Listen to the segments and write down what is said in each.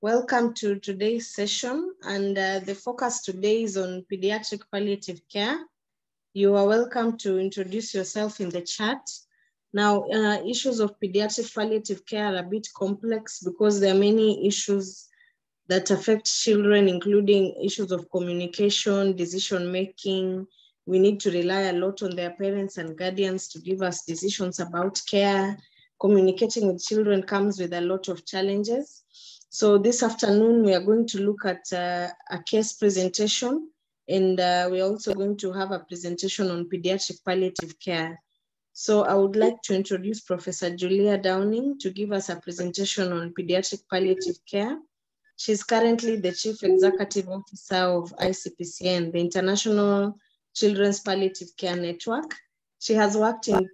Welcome to today's session, and uh, the focus today is on pediatric palliative care. You are welcome to introduce yourself in the chat. Now, uh, issues of pediatric palliative care are a bit complex because there are many issues that affect children, including issues of communication, decision making. We need to rely a lot on their parents and guardians to give us decisions about care. Communicating with children comes with a lot of challenges. So this afternoon, we are going to look at uh, a case presentation, and uh, we're also going to have a presentation on pediatric palliative care. So I would like to introduce Professor Julia Downing to give us a presentation on pediatric palliative care. She's currently the Chief Executive Officer of ICPCN, the International Children's Palliative Care Network. She has worked in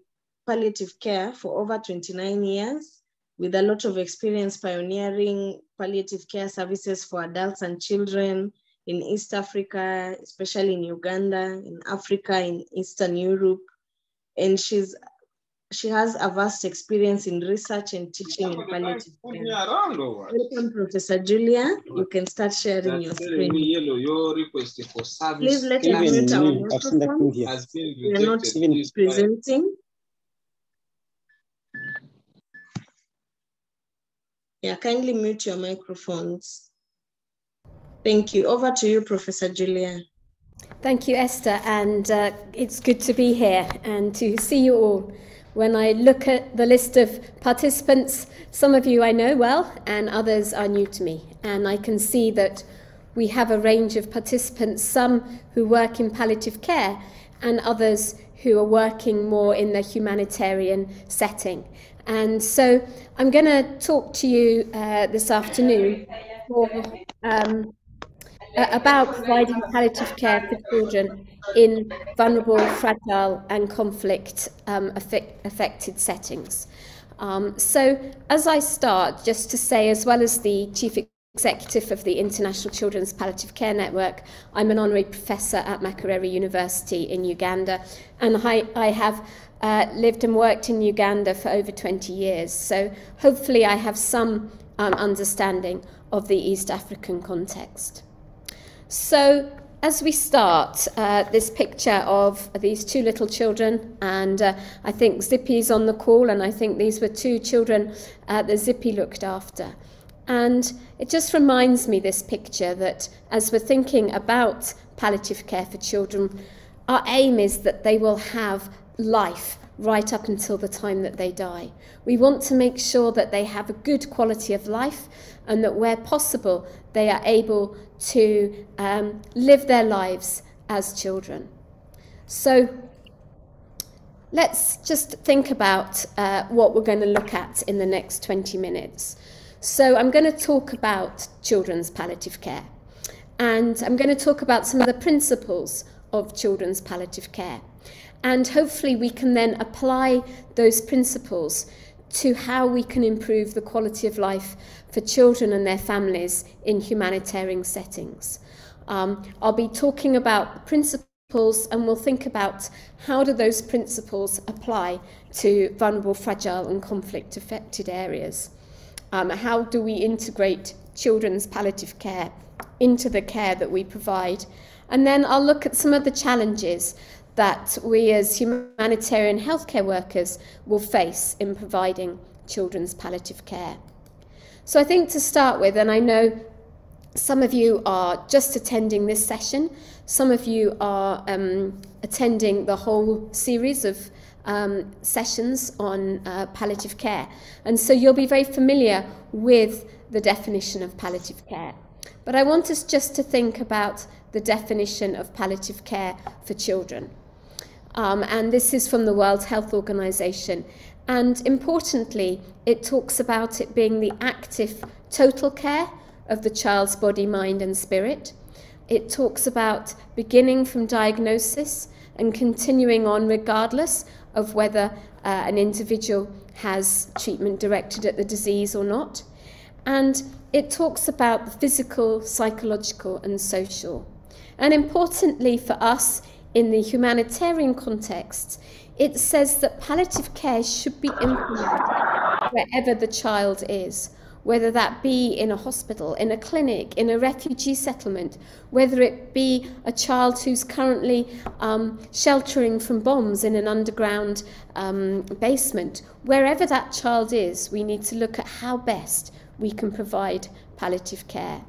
palliative care for over 29 years with a lot of experience pioneering palliative care services for adults and children in East Africa, especially in Uganda, in Africa, in Eastern Europe, and she's she has a vast experience in research and teaching in palliative care. Welcome, Professor Julia. You can start sharing your screen. Please let us mute our microphone. We are not presenting. Yeah, kindly mute your microphones. Thank you. Over to you, Professor Julia. Thank you, Esther, and uh, it's good to be here and to see you all. When I look at the list of participants, some of you I know well, and others are new to me. And I can see that we have a range of participants, some who work in palliative care, and others who are working more in the humanitarian setting. And so I'm going to talk to you uh, this afternoon for, um, about providing palliative care for children in vulnerable, fragile, and conflict um, affect, affected settings. Um, so, as I start, just to say, as well as the Chief Executive of the International Children's Palliative Care Network, I'm an honorary professor at Makerere University in Uganda, and I, I have uh, lived and worked in Uganda for over 20 years. So, hopefully, I have some um, understanding of the East African context. So, as we start, uh, this picture of these two little children, and uh, I think Zippy's on the call, and I think these were two children uh, that Zippy looked after. And it just reminds me, this picture, that as we're thinking about palliative care for children, our aim is that they will have life right up until the time that they die. We want to make sure that they have a good quality of life and that where possible, they are able to um, live their lives as children. So let's just think about uh, what we're going to look at in the next 20 minutes. So I'm going to talk about children's palliative care. And I'm going to talk about some of the principles of children's palliative care. And hopefully we can then apply those principles to how we can improve the quality of life for children and their families in humanitarian settings. Um, I'll be talking about principles and we'll think about how do those principles apply to vulnerable, fragile and conflict affected areas. Um, how do we integrate children's palliative care into the care that we provide? And then I'll look at some of the challenges that we as humanitarian healthcare workers will face in providing children's palliative care. So I think to start with, and I know some of you are just attending this session, some of you are um, attending the whole series of um, sessions on uh, palliative care. And so you'll be very familiar with the definition of palliative care. But I want us just to think about the definition of palliative care for children. Um, and this is from the World Health Organization. And importantly, it talks about it being the active total care of the child's body, mind, and spirit. It talks about beginning from diagnosis and continuing on regardless of whether uh, an individual has treatment directed at the disease or not. And it talks about the physical, psychological, and social. And importantly for us, in the humanitarian context, it says that palliative care should be implemented wherever the child is, whether that be in a hospital, in a clinic, in a refugee settlement, whether it be a child who's currently um, sheltering from bombs in an underground um, basement, wherever that child is, we need to look at how best we can provide palliative care.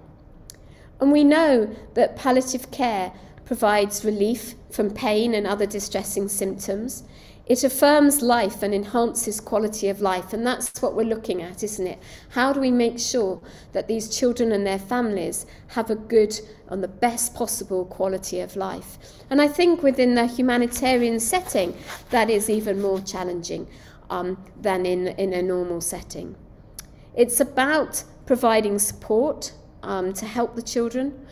And we know that palliative care provides relief from pain and other distressing symptoms. It affirms life and enhances quality of life, and that's what we're looking at, isn't it? How do we make sure that these children and their families have a good and the best possible quality of life? And I think within the humanitarian setting, that is even more challenging um, than in, in a normal setting. It's about providing support um, to help the children.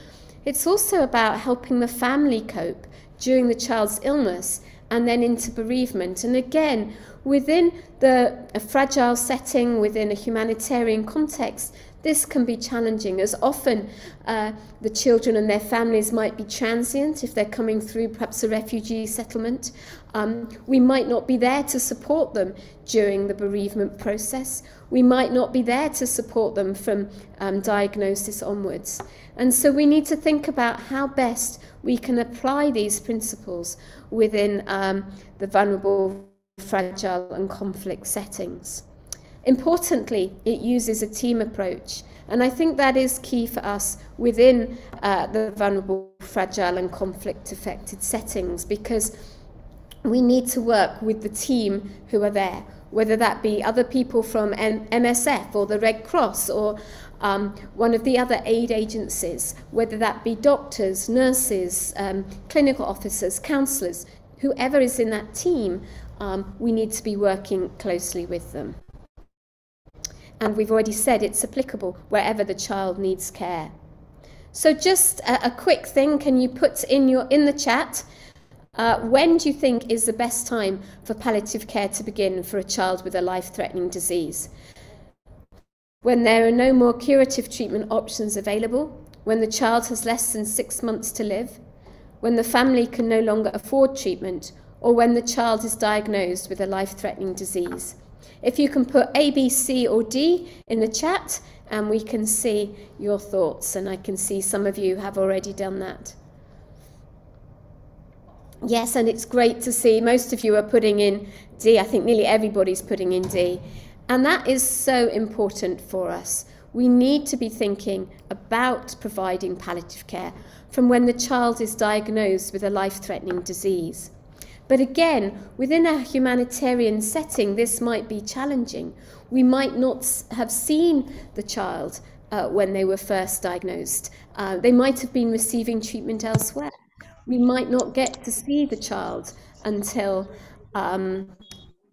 It's also about helping the family cope during the child's illness and then into bereavement. And again, within the a fragile setting, within a humanitarian context, this can be challenging as often uh, the children and their families might be transient if they're coming through perhaps a refugee settlement. Um, we might not be there to support them during the bereavement process We might not be there to support them from um, diagnosis onwards. And so we need to think about how best we can apply these principles within um, the vulnerable, fragile, and conflict settings. Importantly, it uses a team approach. And I think that is key for us within uh, the vulnerable, fragile, and conflict affected settings because we need to work with the team who are there, whether that be other people from M- MSF or the Red Cross or um, one of the other aid agencies, whether that be doctors, nurses, um, clinical officers, counsellors, whoever is in that team, um, we need to be working closely with them. And we've already said it's applicable wherever the child needs care. So just a, a quick thing, can you put in your in the chat uh, when do you think is the best time for palliative care to begin for a child with a life-threatening disease? when there are no more curative treatment options available, when the child has less than six months to live, when the family can no longer afford treatment, or when the child is diagnosed with a life threatening disease. If you can put A, B, C, or D in the chat, and we can see your thoughts, and I can see some of you have already done that. Yes, and it's great to see most of you are putting in D. I think nearly everybody's putting in D. And that is so important for us. We need to be thinking about providing palliative care from when the child is diagnosed with a life threatening disease. But again, within a humanitarian setting, this might be challenging. We might not have seen the child uh, when they were first diagnosed. Uh, they might have been receiving treatment elsewhere. We might not get to see the child until um,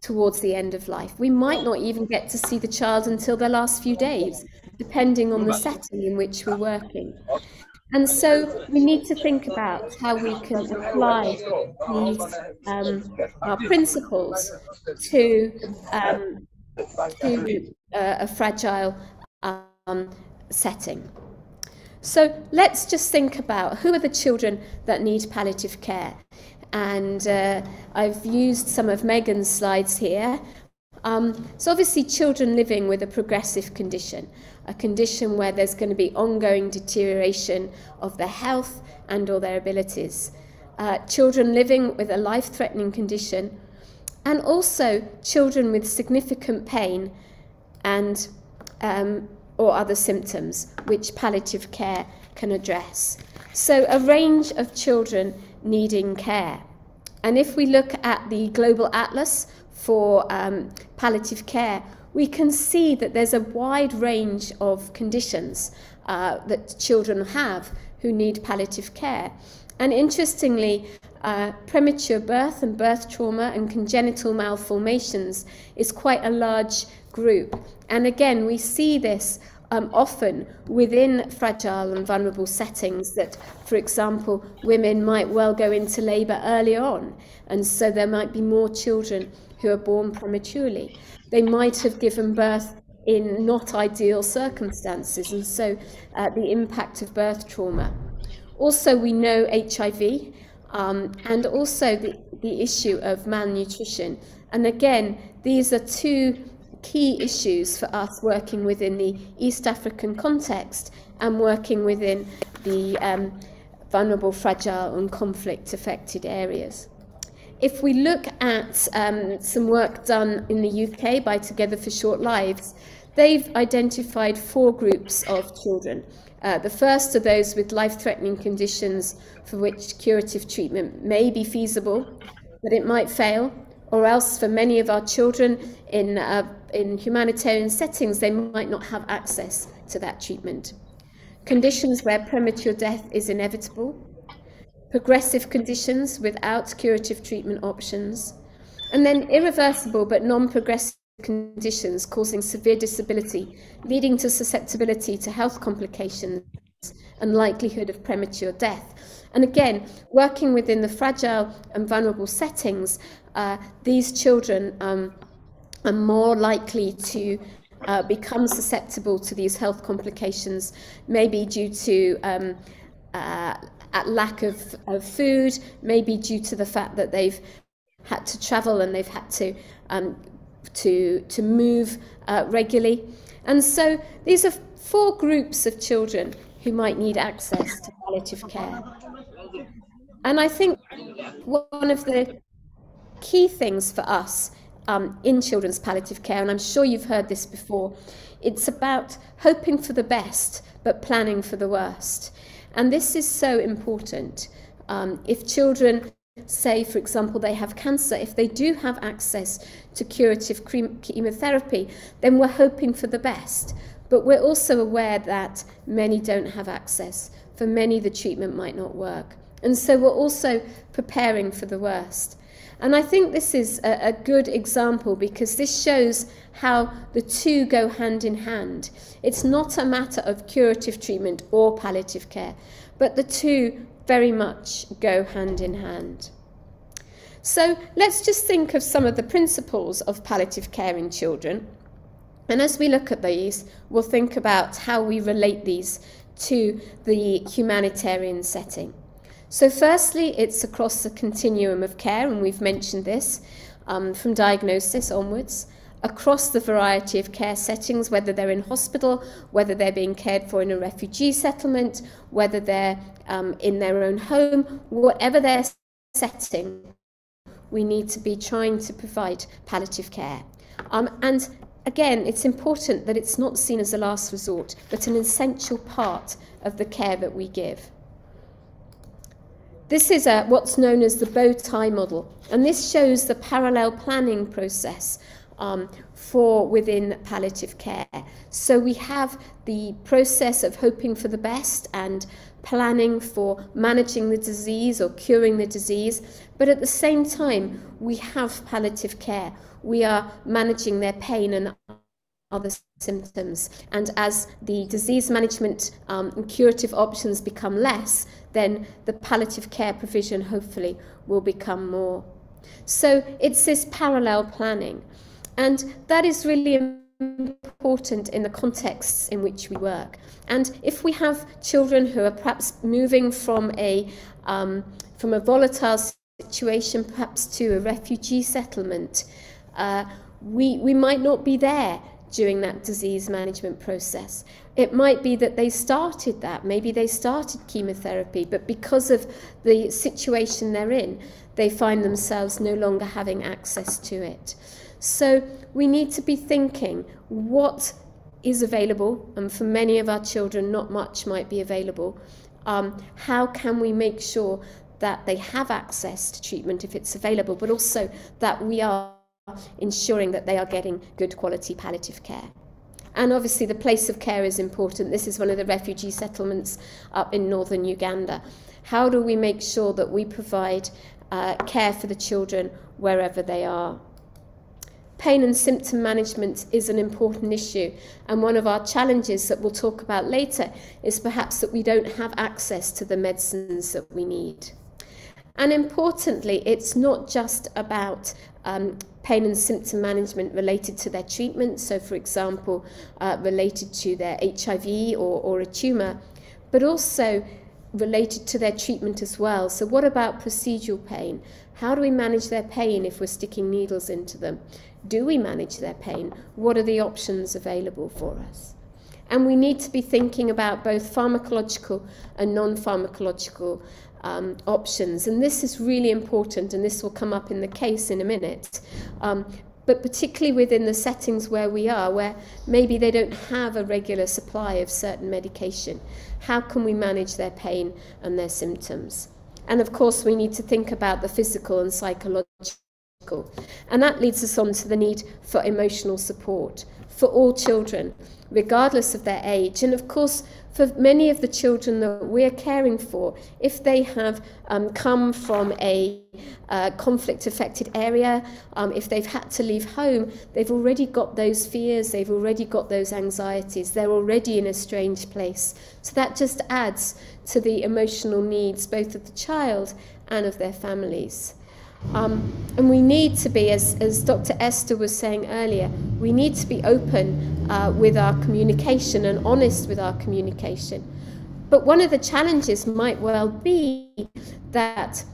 towards the end of life. We might not even get to see the child until their last few days, depending on the setting in which we're working. And so we need to think about how we can apply these um, our principles to, um, to uh, a fragile um, setting. So let's just think about who are the children that need palliative care and uh, I've used some of Megan's slides here. Um, so obviously children living with a progressive condition, a condition where there's going to be ongoing deterioration of their health and or their abilities. Uh, children living with a life-threatening condition and also children with significant pain and um, or other symptoms which palliative care can address. So a range of children needing care. And if we look at the global atlas for um, palliative care, we can see that there's a wide range of conditions uh, that children have who need palliative care. And interestingly, uh, premature birth and birth trauma and congenital malformations is quite a large group. And again, we see this um, often within fragile and vulnerable settings that, for example, women might well go into labour early on, and so there might be more children who are born prematurely. They might have given birth in not ideal circumstances, and so uh, the impact of birth trauma. Also, we know HIV um, and also the, the issue of malnutrition. And again, these are two key issues for us working within the East African context and working within the um, vulnerable, fragile, and conflict affected areas. If we look at um, some work done in the UK by Together for Short Lives, they've identified four groups of children. Uh, the first are those with life threatening conditions for which curative treatment may be feasible, but it might fail, or else for many of our children in, uh, in humanitarian settings, they might not have access to that treatment. Conditions where premature death is inevitable, progressive conditions without curative treatment options, and then irreversible but non progressive conditions causing severe disability, leading to susceptibility to health complications and likelihood of premature death. And again, working within the fragile and vulnerable settings, uh, these children um, are more likely to uh, become susceptible to these health complications, maybe due to um, uh, lack of, of food, maybe due to the fact that they've had to travel and they've had to um, to, to move uh, regularly. And so these are four groups of children who might need access to palliative care. And I think one of the key things for us um, in children's palliative care, and I'm sure you've heard this before, it's about hoping for the best but planning for the worst. And this is so important. Um, if children say, for example, they have cancer, if they do have access to curative chemotherapy, then we're hoping for the best. But we're also aware that many don't have access. For many, the treatment might not work. And so we're also preparing for the worst. And I think this is a, a, good example because this shows how the two go hand in hand. It's not a matter of curative treatment or palliative care, but the two very much go hand in hand. So let's just think of some of the principles of palliative care in children. And as we look at these, we'll think about how we relate these to the humanitarian setting. So, firstly, it's across the continuum of care, and we've mentioned this um, from diagnosis onwards, across the variety of care settings, whether they're in hospital, whether they're being cared for in a refugee settlement, whether they're um, in their own home, whatever their setting, we need to be trying to provide palliative care. Um, and again, it's important that it's not seen as a last resort, but an essential part of the care that we give. This is a, what's known as the bow tie model, and this shows the parallel planning process um, for within palliative care. So we have the process of hoping for the best and planning for managing the disease or curing the disease, but at the same time, we have palliative care. We are managing their pain and other symptoms. And as the disease management um, and curative options become less, then the palliative care provision hopefully will become more. So it's this parallel planning. And that is really important in the contexts in which we work. And if we have children who are perhaps moving from a, um, from a volatile situation perhaps to a refugee settlement, uh, we, we might not be there during that disease management process. It might be that they started that, maybe they started chemotherapy, but because of the situation they're in, they find themselves no longer having access to it. So we need to be thinking what is available, and for many of our children, not much might be available. Um, how can we make sure that they have access to treatment if it's available, but also that we are ensuring that they are getting good quality palliative care. And obviously, the place of care is important. This is one of the refugee settlements up in northern Uganda. How do we make sure that we provide uh, care for the children wherever they are? Pain and symptom management is an important issue, and one of our challenges that we'll talk about later is perhaps that we don't have access to the medicines that we need. And importantly, it's not just about um, pain and symptom management related to their treatment, so for example, uh, related to their HIV or, or a tumour, but also related to their treatment as well. So, what about procedural pain? How do we manage their pain if we're sticking needles into them? Do we manage their pain? What are the options available for us? And we need to be thinking about both pharmacological and non pharmacological um, options. And this is really important, and this will come up in the case in a minute. Um, but particularly within the settings where we are, where maybe they don't have a regular supply of certain medication, how can we manage their pain and their symptoms? And of course, we need to think about the physical and psychological. And that leads us on to the need for emotional support for all children, regardless of their age. And of course, for many of the children that we're caring for, if they have um, come from a uh, conflict affected area, um, if they've had to leave home, they've already got those fears, they've already got those anxieties, they're already in a strange place. So that just adds to the emotional needs both of the child and of their families. Um, and we need to be, as, as Dr. Esther was saying earlier, we need to be open uh, with our communication and honest with our communication. But one of the challenges might well be that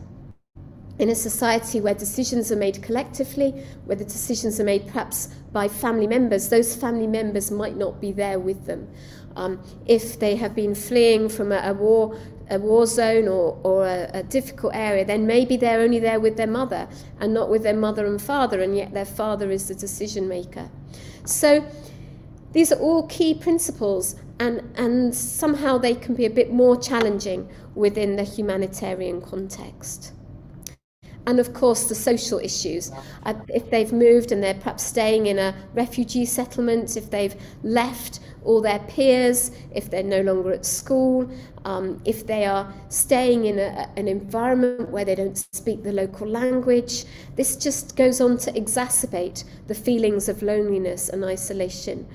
in a society where decisions are made collectively, where the decisions are made perhaps by family members, those family members might not be there with them. Um, if they have been fleeing from a, a war a war zone or, or a, a difficult area, then maybe they're only there with their mother and not with their mother and father, and yet their father is the decision maker. So these are all key principles, and, and somehow they can be a bit more challenging within the humanitarian context. And of course, the social issues. Uh, if they've moved and they're perhaps staying in a refugee settlement, if they've left all their peers, if they're no longer at school, um, if they are staying in a, an environment where they don't speak the local language. This just goes on to exacerbate the feelings of loneliness and isolation,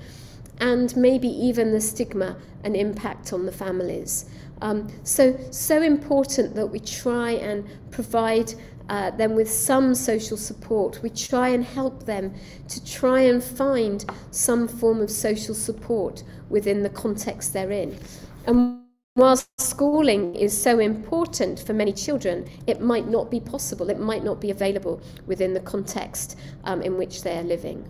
and maybe even the stigma and impact on the families. Um, so, so important that we try and provide uh, them with some social support. We try and help them to try and find some form of social support within the context they're in. And whilst schooling is so important for many children, it might not be possible, it might not be available within the context um, in which they are living.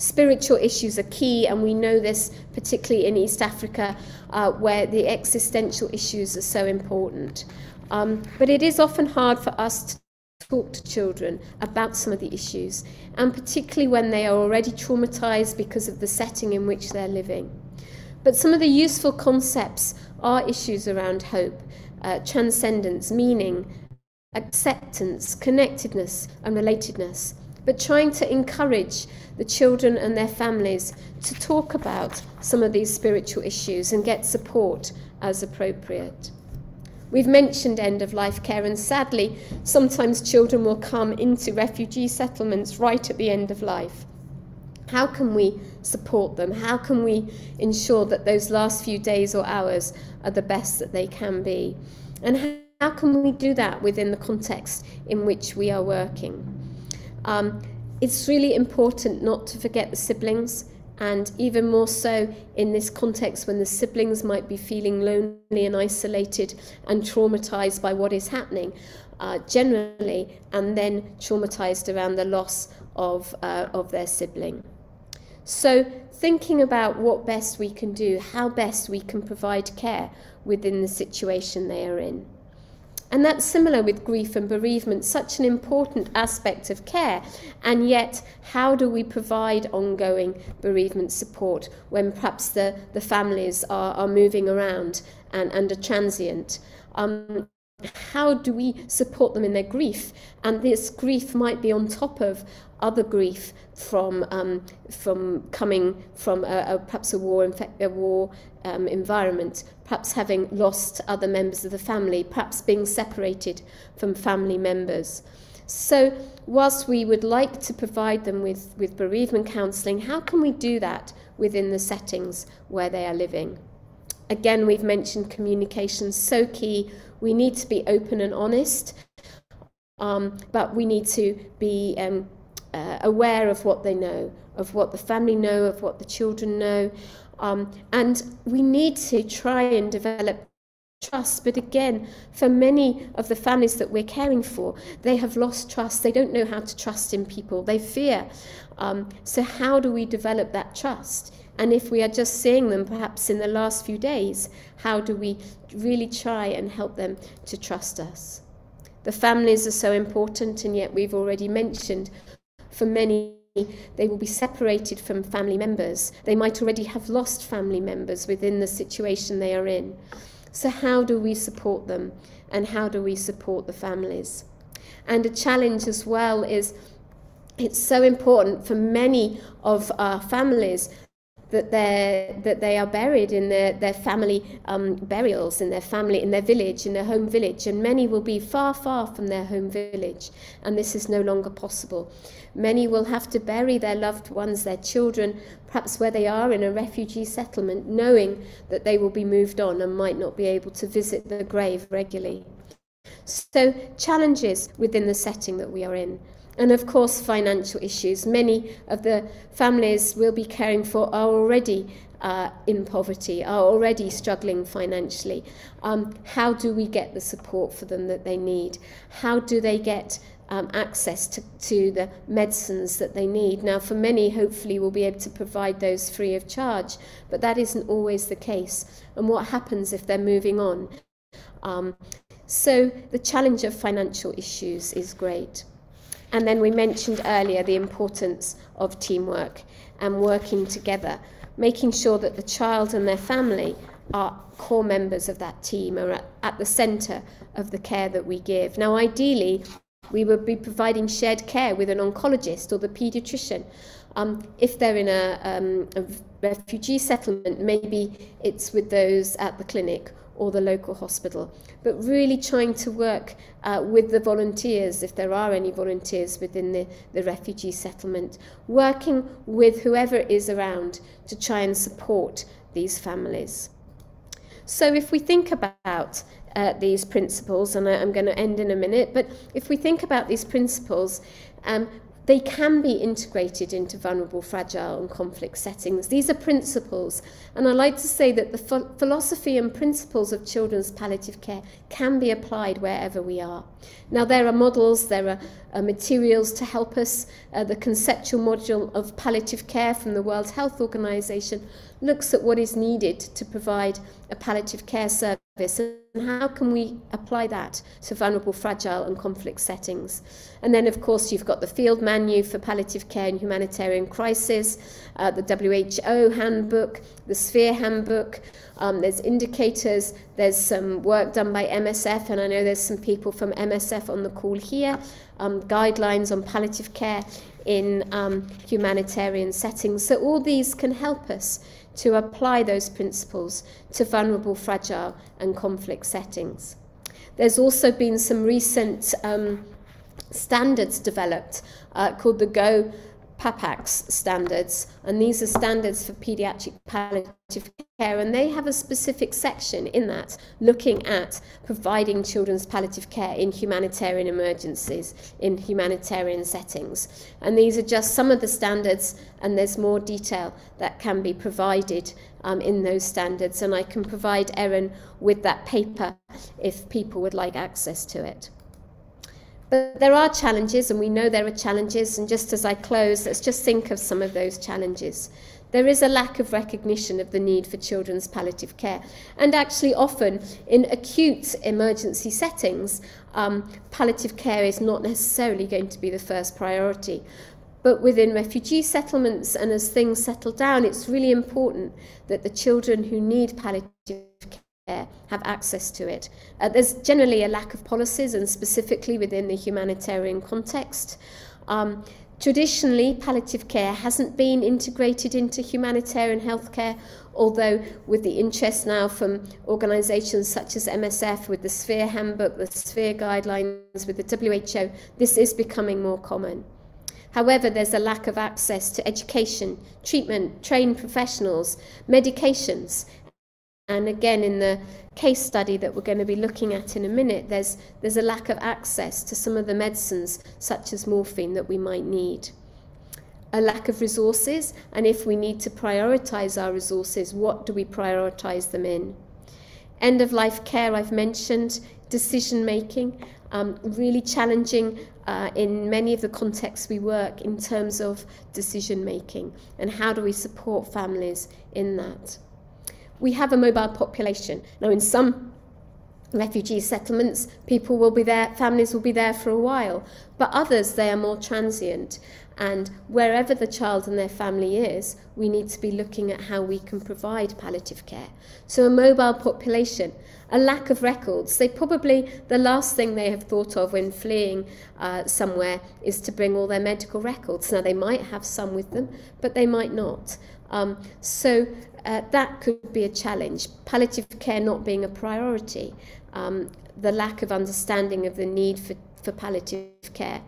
Spiritual issues are key, and we know this particularly in East Africa, uh, where the existential issues are so important. Um, but it is often hard for us to talk to children about some of the issues, and particularly when they are already traumatized because of the setting in which they're living. But some of the useful concepts are issues around hope, uh, transcendence, meaning, acceptance, connectedness, and relatedness. But trying to encourage the children and their families to talk about some of these spiritual issues and get support as appropriate. We've mentioned end of life care, and sadly, sometimes children will come into refugee settlements right at the end of life. How can we support them? How can we ensure that those last few days or hours are the best that they can be? And how can we do that within the context in which we are working? Um, it's really important not to forget the siblings and even more so in this context when the siblings might be feeling lonely and isolated and traumatized by what is happening uh, generally, and then traumatized around the loss of, uh, of their sibling. So, thinking about what best we can do, how best we can provide care within the situation they are in. And that's similar with grief and bereavement, such an important aspect of care. And yet, how do we provide ongoing bereavement support when perhaps the, the families are, are moving around and, and are transient? Um, how do we support them in their grief? And this grief might be on top of other grief from um, from coming from a, a, perhaps a war a war um, environment, perhaps having lost other members of the family, perhaps being separated from family members. So, whilst we would like to provide them with, with bereavement counselling, how can we do that within the settings where they are living? Again, we've mentioned communication so key. We need to be open and honest, um, but we need to be um, uh, aware of what they know, of what the family know, of what the children know. Um, and we need to try and develop trust. But again, for many of the families that we're caring for, they have lost trust. They don't know how to trust in people, they fear. Um, so, how do we develop that trust? And if we are just seeing them perhaps in the last few days, how do we really try and help them to trust us? The families are so important, and yet we've already mentioned for many they will be separated from family members. They might already have lost family members within the situation they are in. So, how do we support them and how do we support the families? And a challenge as well is it's so important for many of our families that they that they are buried in their their family um, burials in their family in their village in their home village and many will be far far from their home village and this is no longer possible. Many will have to bury their loved ones their children perhaps where they are in a refugee settlement knowing that they will be moved on and might not be able to visit the grave regularly. So challenges within the setting that we are in and of course, financial issues. Many of the families we'll be caring for are already uh, in poverty, are already struggling financially. Um, how do we get the support for them that they need? How do they get um, access to, to the medicines that they need? Now, for many, hopefully, we'll be able to provide those free of charge, but that isn't always the case. And what happens if they're moving on? Um, so, the challenge of financial issues is great. And then we mentioned earlier the importance of teamwork and working together, making sure that the child and their family are core members of that team, are at, at the centre of the care that we give. Now, ideally, we would be providing shared care with an oncologist or the paediatrician. Um, if they're in a, um, a refugee settlement, maybe it's with those at the clinic or the local hospital, but really trying to work uh, with the volunteers, if there are any volunteers within the, the refugee settlement, working with whoever is around to try and support these families. So if we think about uh, these principles, and I, I'm going to end in a minute, but if we think about these principles, um, they can be integrated into vulnerable, fragile and conflict settings. These are principles, and I like to say that the ph philosophy and principles of children's palliative care can be applied wherever we are. Now, there are models, there are uh, materials to help us. Uh, the conceptual module of palliative care from the World Health Organization looks at what is needed to provide a palliative care service and how can we apply that to vulnerable, fragile and conflict settings. And then, of course, you've got the field manual for palliative care in humanitarian crisis, uh, the WHO handbook, the Sphere handbook, um, there's indicators, there's some work done by MSF, and I know there's some people from MSF on the call here, um, guidelines on palliative care in um, humanitarian settings. So all these can help us to apply those principles to vulnerable, fragile and conflict settings. There's also been some recent um, standards developed uh, called the GO PAPACS standards, and these are standards for paediatric palliative care, and they have a specific section in that looking at providing children's palliative care in humanitarian emergencies, in humanitarian settings. And these are just some of the standards, and there's more detail that can be provided um, in those standards, and I can provide Erin with that paper if people would like access to it. But there are challenges, and we know there are challenges. And just as I close, let's just think of some of those challenges. There is a lack of recognition of the need for children's palliative care. And actually, often in acute emergency settings, um, palliative care is not necessarily going to be the first priority. But within refugee settlements and as things settle down, it's really important that the children who need palliative have access to it. Uh, there's generally a lack of policies, and specifically within the humanitarian context. Um, traditionally, palliative care hasn't been integrated into humanitarian healthcare, although with the interest now from organisations such as MSF, with the Sphere Handbook, the Sphere Guidelines, with the WHO, this is becoming more common. However, there's a lack of access to education, treatment, trained professionals, medications, and again, in the case study that we're going to be looking at in a minute, there's, there's a lack of access to some of the medicines, such as morphine, that we might need. A lack of resources, and if we need to prioritise our resources, what do we prioritise them in? End of life care, I've mentioned, decision making, um, really challenging uh, in many of the contexts we work in terms of decision making and how do we support families in that. We have a mobile population. Now, in some refugee settlements, people will be there, families will be there for a while, but others, they are more transient. And wherever the child and their family is, we need to be looking at how we can provide palliative care. So, a mobile population, a lack of records, they probably, the last thing they have thought of when fleeing uh, somewhere is to bring all their medical records. Now, they might have some with them, but they might not. Um, so, uh, that could be a challenge. Palliative care not being a priority, um, the lack of understanding of the need for, for palliative care.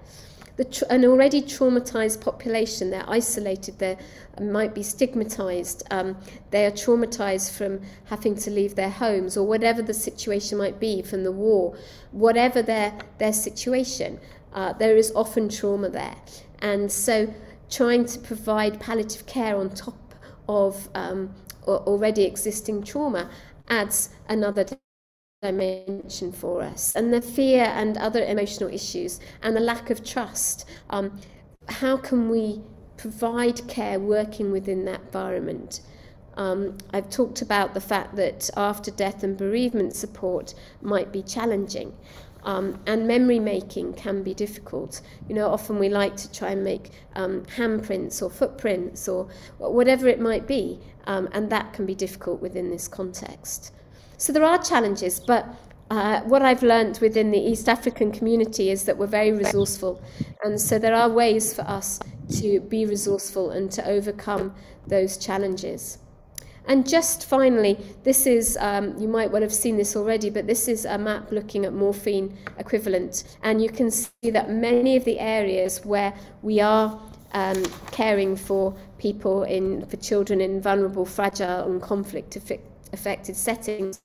The an already traumatized population, they're isolated, they might be stigmatized, um, they are traumatized from having to leave their homes or whatever the situation might be from the war, whatever their, their situation, uh, there is often trauma there. And so trying to provide palliative care on top of um, already existing trauma adds another dimension for us. And the fear and other emotional issues and the lack of trust. Um, how can we provide care working within that environment? Um, I've talked about the fact that after death and bereavement support might be challenging. Um, and memory making can be difficult. You know, often we like to try and make um, handprints or footprints or whatever it might be, um, and that can be difficult within this context. So there are challenges, but uh, what I've learned within the East African community is that we're very resourceful, and so there are ways for us to be resourceful and to overcome those challenges. And just finally, this is, um, you might well have seen this already, but this is a map looking at morphine equivalent. And you can see that many of the areas where we are um, caring for people in, for children in vulnerable, fragile and conflict affected settings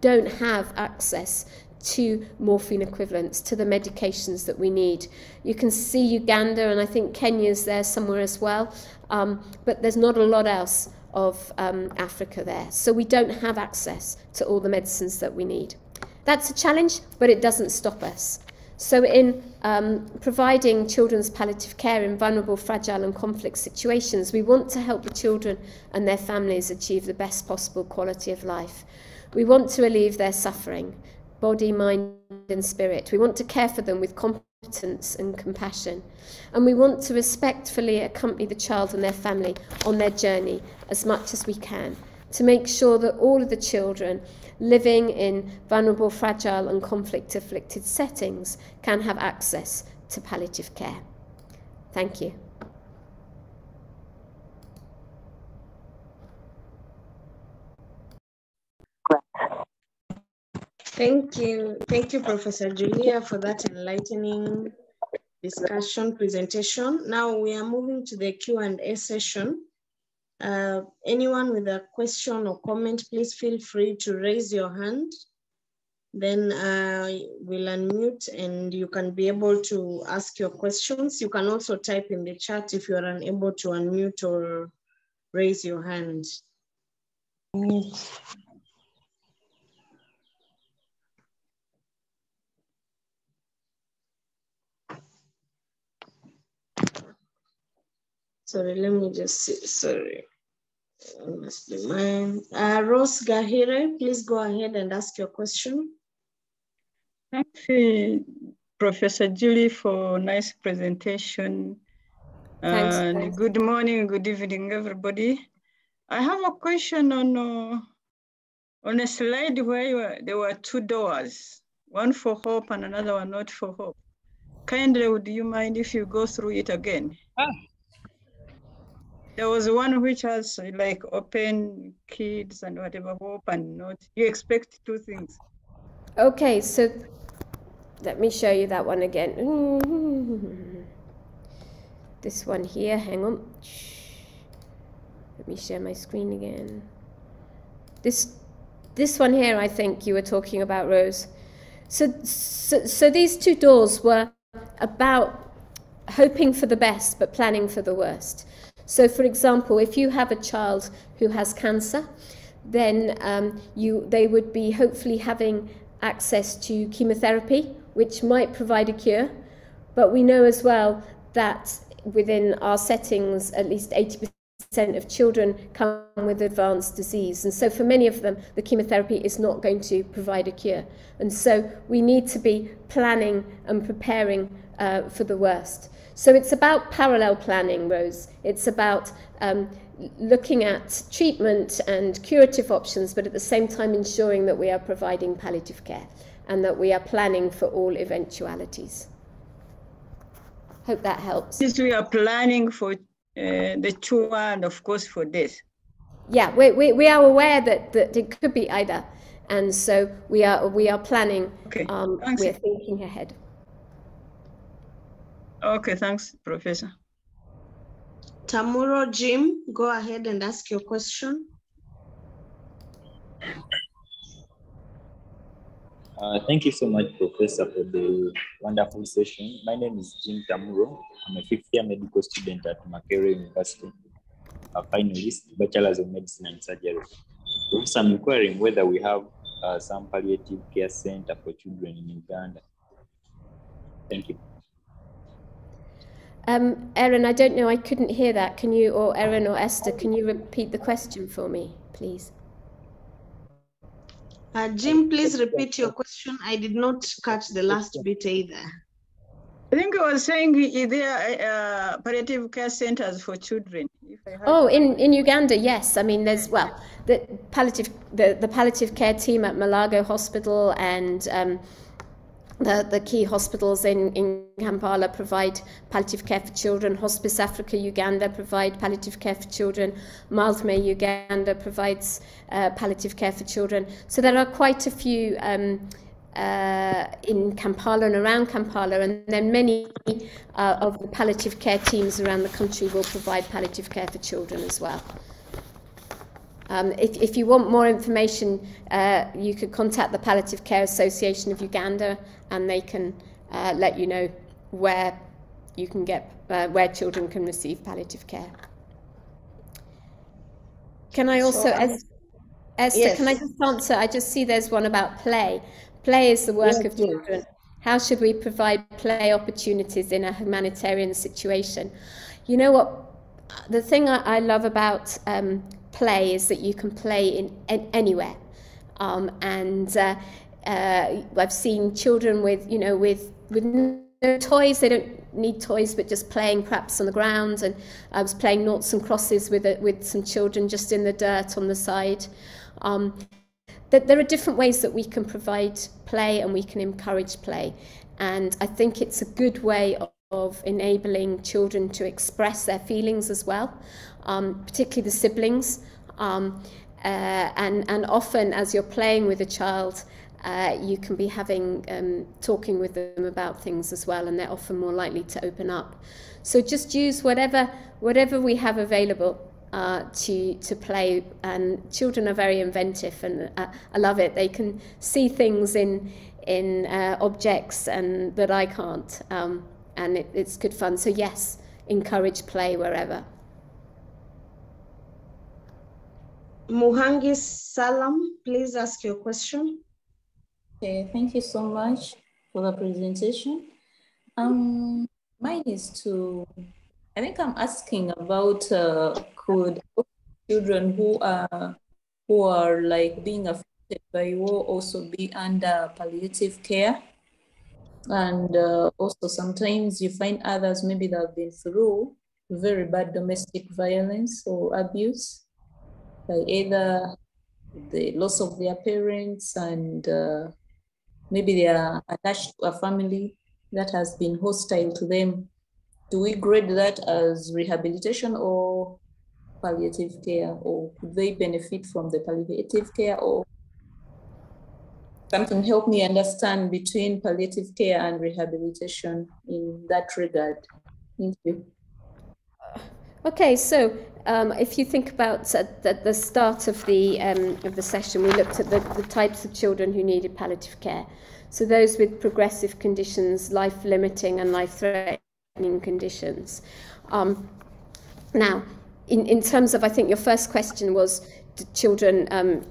don't have access to morphine equivalents, to the medications that we need. You can see Uganda, and I think Kenya's there somewhere as well, um, but there's not a lot else of um, Africa there. So we don't have access to all the medicines that we need. That's a challenge, but it doesn't stop us. So in um, providing children's palliative care in vulnerable, fragile and conflict situations, we want to help the children and their families achieve the best possible quality of life. We want to relieve their suffering, body, mind and spirit. We want to care for them with competence and compassion. And we want to respectfully accompany the child and their family on their journey as much as we can. To make sure that all of the children living in vulnerable, fragile, and conflict afflicted settings can have access to palliative care. Thank you. Thank you. Thank you, Professor Julia, for that enlightening discussion presentation. Now we are moving to the Q&A session. Uh, anyone with a question or comment, please feel free to raise your hand. Then uh, we'll unmute and you can be able to ask your questions. You can also type in the chat if you're unable to unmute or raise your hand. Sorry, let me just see. Sorry. It must be mine. Uh, Rose Gahire, please go ahead and ask your question. Thank you, Professor Julie, for nice presentation. Thanks, and thanks. good morning, good evening, everybody. I have a question on uh, on a slide where were, there were two doors, one for hope and another one not for hope. Kindly, would you mind if you go through it again? Ah. There was one which has like open kids and whatever, hope and not. You expect two things. Okay, so let me show you that one again. This one here, hang on. Let me share my screen again. This this one here, I think you were talking about, Rose. So, so, so these two doors were about hoping for the best but planning for the worst. So, for example, if you have a child who has cancer, then um, you, they would be hopefully having access to chemotherapy, which might provide a cure. But we know as well that within our settings, at least 80% of children come with advanced disease. And so for many of them, the chemotherapy is not going to provide a cure. And so we need to be planning and preparing uh, for the worst. So it's about parallel planning, Rose. It's about um, looking at treatment and curative options, but at the same time ensuring that we are providing palliative care and that we are planning for all eventualities. Hope that helps. Since we are planning for uh, the tour and of course for this. Yeah, we, we, we are aware that, that it could be either. And so we are, we are planning, okay. um, we're thinking ahead. Okay, thanks, Professor. Tamuro Jim, go ahead and ask your question. Uh, thank you so much, Professor, for the wonderful session. My name is Jim Tamuro. I'm a fifth year medical student at Makerere University, a finalist, Bachelor's of Medicine and Surgery. Professor, I'm inquiring whether we have uh, some palliative care center for children in Uganda. Thank you. Um, Erin, I don't know, I couldn't hear that. Can you, or Erin or Esther, can you repeat the question for me, please? Uh, Jim, please repeat your question. I did not catch the last bit either. I think I was saying there are uh, palliative care centers for children. Oh, in, in Uganda, yes. I mean, there's, well, the palliative, the, the palliative care team at Mulago Hospital and um, the, the key hospitals in, in Kampala provide palliative care for children. Hospice Africa Uganda provide palliative care for children. Mildmay Uganda provides uh, palliative care for children. So there are quite a few um, uh, in Kampala and around Kampala, and then many uh, of the palliative care teams around the country will provide palliative care for children as well. Um, if, if you want more information, uh, you could contact the Palliative Care Association of Uganda and they can uh, let you know where you can get, uh, where children can receive palliative care. Can I also, so, Esther, yes. can I just answer? I just see there's one about play. Play is the work yes, of children. Yes. How should we provide play opportunities in a humanitarian situation? You know what? The thing I, I love about um, play is that you can play in, in anywhere. Um, and uh, uh, I've seen children with, you know, with, with no toys. They don't need toys, but just playing perhaps on the ground. And I was playing noughts and crosses with, a, with some children just in the dirt on the side. Um, that there are different ways that we can provide play and we can encourage play. And I think it's a good way of, of enabling children to express their feelings as well um, particularly the siblings. Um, uh, and, and often, as you're playing with a child, uh, you can be having um, talking with them about things as well, and they're often more likely to open up. So just use whatever whatever we have available uh, to to play. And children are very inventive, and uh, I love it. They can see things in in uh, objects and that I can't, um, and it, it's good fun. So yes, encourage play wherever. Muhangis Salam, please ask your question. Okay, thank you so much for the presentation. Um, mine is to, I think I'm asking about uh, could children who are who are like being affected by war also be under palliative care? And uh, also sometimes you find others maybe that have been through very bad domestic violence or abuse by either the loss of their parents and uh, maybe they are attached to a family that has been hostile to them. Do we grade that as rehabilitation or palliative care, or could they benefit from the palliative care, or something help me understand between palliative care and rehabilitation in that regard? Thank you. Okay, so um, if you think about at, at the start of the um, of the session, we looked at the, the types of children who needed palliative care. So those with progressive conditions, life-limiting and life-threatening conditions. Um, now, in, in terms of, I think your first question was, children um,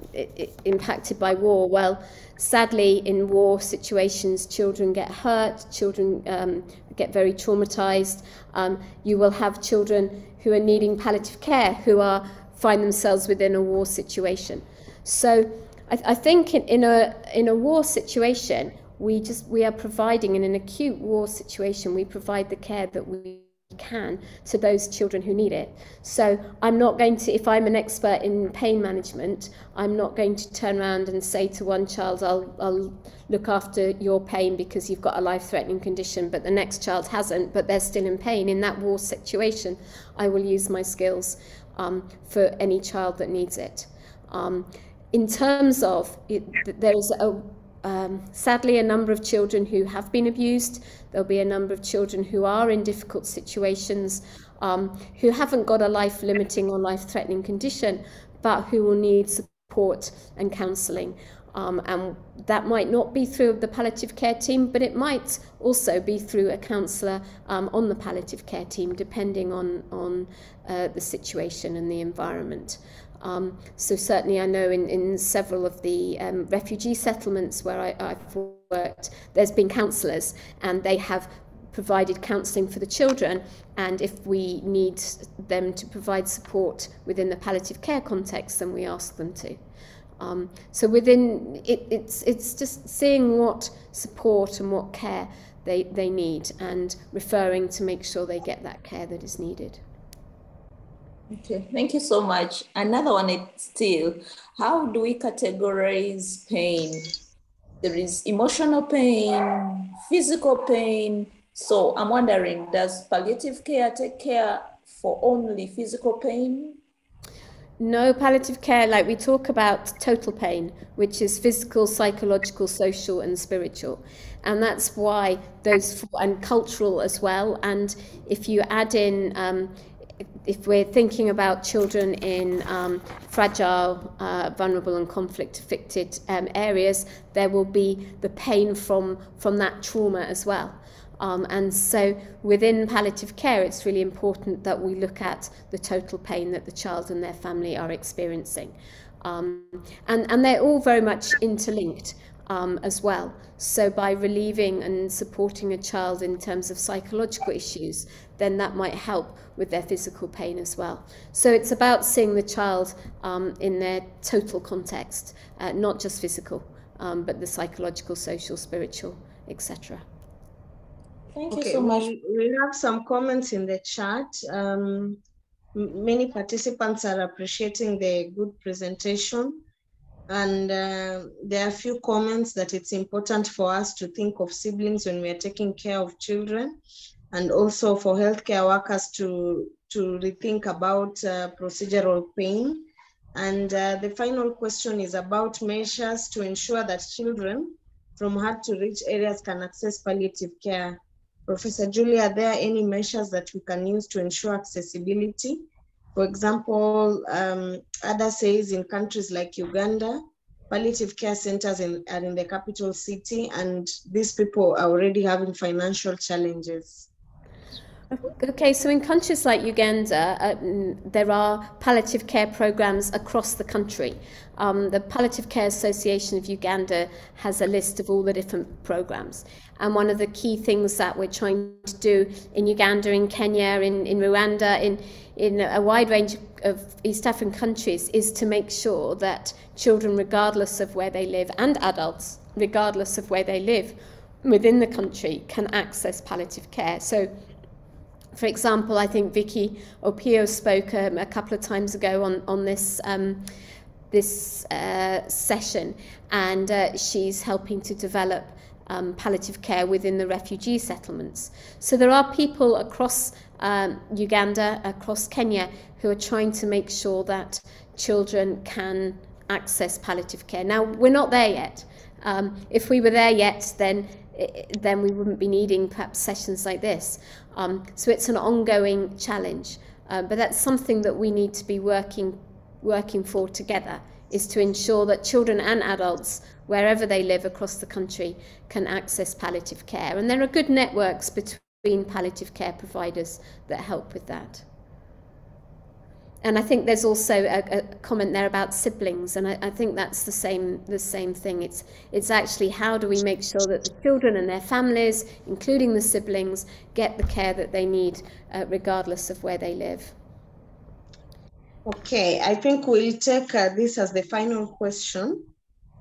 impacted by war? Well, sadly, in war situations, children get hurt, children um, get very traumatized. Um, you will have children who are needing palliative care who are find themselves within a war situation. So I, I think in, in a in a war situation, we just we are providing in an acute war situation, we provide the care that we can to those children who need it. So I'm not going to, if I'm an expert in pain management, I'm not going to turn around and say to one child, I'll, I'll look after your pain because you've got a life-threatening condition, but the next child hasn't, but they're still in pain. In that war situation, I will use my skills um, for any child that needs it. Um, in terms of, it, there is a um, sadly a number of children who have been abused. There'll be a number of children who are in difficult situations, um, who haven't got a life-limiting or life-threatening condition, but who will need support and counselling. Um, and that might not be through the palliative care team, but it might also be through a counsellor um, on the palliative care team, depending on, on uh, the situation and the environment. Um, so certainly I know in, in several of the um, refugee settlements where I, I've worked, there's been counsellors and they have provided counselling for the children and if we need them to provide support within the palliative care context then we ask them to. Um, so within it, it's, it's just seeing what support and what care they, they need and referring to make sure they get that care that is needed. Okay, thank you so much. Another one is still, how do we categorize pain? There is emotional pain, physical pain. So I'm wondering, does palliative care take care for only physical pain? No palliative care, like we talk about total pain, which is physical, psychological, social, and spiritual. And that's why those, and cultural as well. And if you add in, um, if we're thinking about children in um, fragile, uh, vulnerable and conflict-affected um, areas, there will be the pain from, from that trauma as well. Um, and so within palliative care, it's really important that we look at the total pain that the child and their family are experiencing. Um, and, and they're all very much interlinked um, as well. So by relieving and supporting a child in terms of psychological issues, then that might help with their physical pain as well. So it's about seeing the child um, in their total context, uh, not just physical, um, but the psychological, social, spiritual, etc. Thank okay, you so much. We, we have some comments in the chat. Um, many participants are appreciating the good presentation. And uh, there are a few comments that it's important for us to think of siblings when we are taking care of children and also for healthcare workers to, to rethink about uh, procedural pain. And uh, the final question is about measures to ensure that children from hard to reach areas can access palliative care. Professor Julia, are there any measures that we can use to ensure accessibility for example, um, says in countries like Uganda, palliative care centers in, are in the capital city, and these people are already having financial challenges. Okay, so in countries like Uganda, uh, there are palliative care programs across the country. Um, the Palliative Care Association of Uganda has a list of all the different programs. And one of the key things that we're trying to do in Uganda, in Kenya, in, in Rwanda, in, in a wide range of East African countries is to make sure that children, regardless of where they live, and adults, regardless of where they live within the country, can access palliative care. So for example, I think Vicky Opio spoke um, a couple of times ago on, on this um, this uh, session, and uh, she's helping to develop um, palliative care within the refugee settlements. So there are people across um, Uganda, across Kenya, who are trying to make sure that children can access palliative care. Now, we're not there yet. Um, if we were there yet, then then we wouldn't be needing perhaps sessions like this. Um, so it's an ongoing challenge, uh, but that's something that we need to be working working for together is to ensure that children and adults, wherever they live across the country, can access palliative care. And there are good networks between palliative care providers that help with that. And I think there's also a, a comment there about siblings, and I, I, think that's the same the same thing. It's it's actually how do we make sure that the children and their families, including the siblings, get the care that they need, uh, regardless of where they live. Okay, I think we'll take uh, this as the final question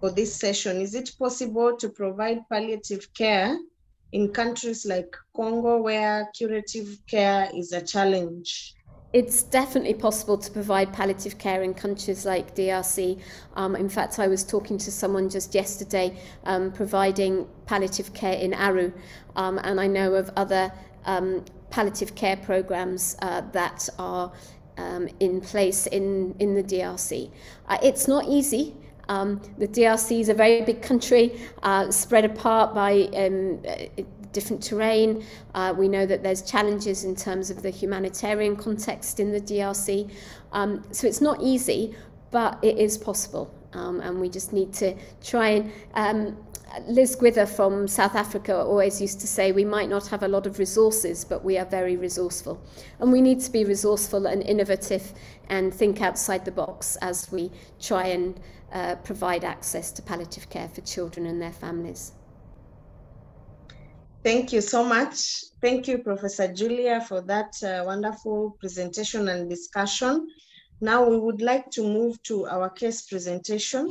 for this session. Is it possible to provide palliative care in countries like Congo, where curative care is a challenge? It's definitely possible to provide palliative care in countries like DRC. Um, in fact, I was talking to someone just yesterday um, providing palliative care in Aru, um, and I know of other um, palliative care programs uh, that are um, in place in, in the DRC. Uh, it's not easy. Um, the DRC is a very big country, uh, spread apart by different terrain. Uh, we know that there's challenges in terms of the humanitarian context in the DRC. Um, so it's not easy, but it is possible. Um, and we just need to try and. Um, Liz Gwyther from South Africa always used to say we might not have a lot of resources, but we are very resourceful. And we need to be resourceful and innovative and think outside the box as we try and uh, provide access to palliative care for children and their families. Thank you so much. Thank you, Professor Julia, for that uh, wonderful presentation and discussion. Now we would like to move to our case presentation,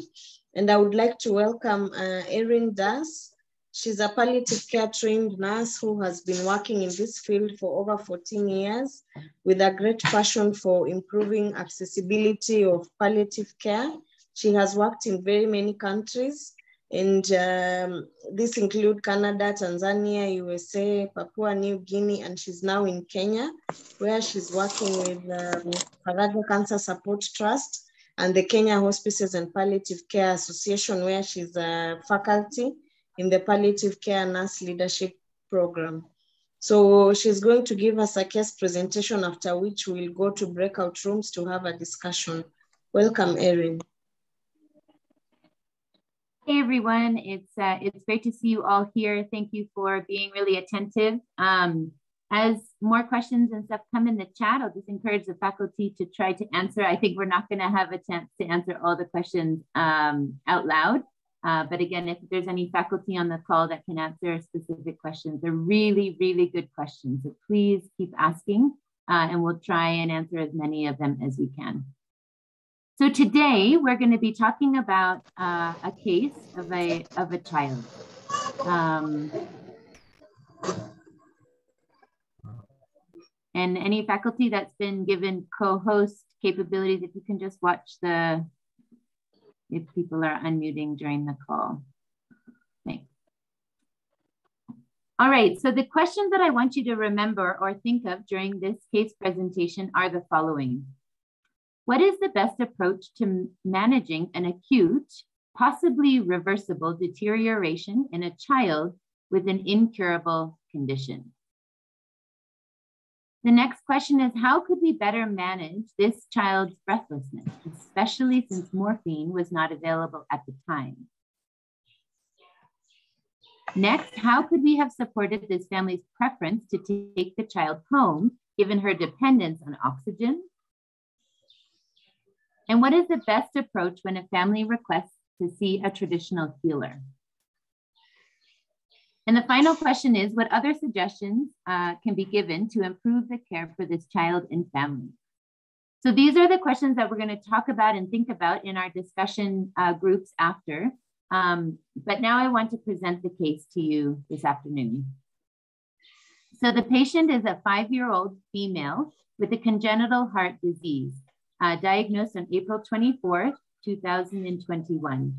and I would like to welcome uh, Erin Das. She's a palliative care trained nurse who has been working in this field for over 14 years with a great passion for improving accessibility of palliative care. She has worked in very many countries and um, this include Canada, Tanzania, USA, Papua New Guinea, and she's now in Kenya, where she's working with um, Cancer Support Trust and the Kenya Hospices and Palliative Care Association, where she's a faculty in the Palliative Care Nurse Leadership Program. So she's going to give us a case presentation after which we'll go to breakout rooms to have a discussion. Welcome, Erin. Hey everyone, it's uh, it's great to see you all here. Thank you for being really attentive. Um, as more questions and stuff come in the chat, I'll just encourage the faculty to try to answer. I think we're not going to have a chance to answer all the questions um, out loud. Uh, but again, if there's any faculty on the call that can answer specific questions, they're really, really good questions. So please keep asking uh, and we'll try and answer as many of them as we can. So today we're going to be talking about uh, a case of a of a child. Um, and any faculty that's been given co-host capabilities, if you can just watch the if people are unmuting during the call. Thanks. All right, so the questions that I want you to remember or think of during this case presentation are the following. What is the best approach to managing an acute, possibly reversible deterioration in a child with an incurable condition? The next question is how could we better manage this child's breathlessness, especially since morphine was not available at the time? Next, how could we have supported this family's preference to take the child home, given her dependence on oxygen, and what is the best approach when a family requests to see a traditional healer? And the final question is, what other suggestions uh, can be given to improve the care for this child and family? So these are the questions that we're gonna talk about and think about in our discussion uh, groups after. Um, but now I want to present the case to you this afternoon. So the patient is a five-year-old female with a congenital heart disease uh, diagnosed on April 24th, 2021.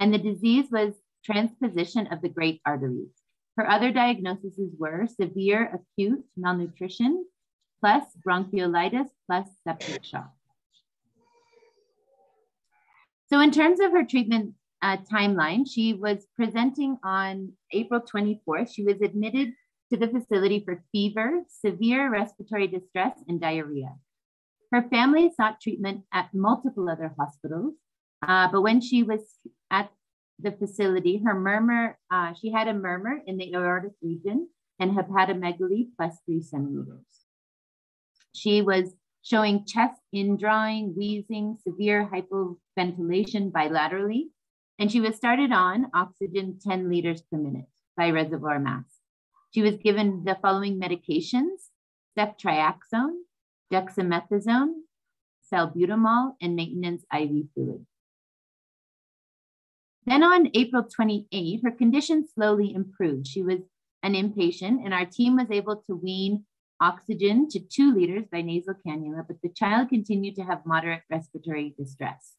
And the disease was transposition of the great arteries. Her other diagnoses were severe acute malnutrition plus bronchiolitis plus septic shock. So in terms of her treatment uh, timeline, she was presenting on April 24th. She was admitted to the facility for fever, severe respiratory distress, and diarrhea. Her family sought treatment at multiple other hospitals, uh, but when she was at the facility, her murmur, uh, she had a murmur in the aortic region and hepatomegaly plus three centimeters. She was showing chest indrawing, wheezing, severe hypoventilation bilaterally, and she was started on oxygen 10 liters per minute by reservoir mask. She was given the following medications, ceftriaxone, dexamethasone, salbutamol, and maintenance IV fluid. Then on April 28, her condition slowly improved. She was an inpatient, and our team was able to wean oxygen to two liters by nasal cannula, but the child continued to have moderate respiratory distress.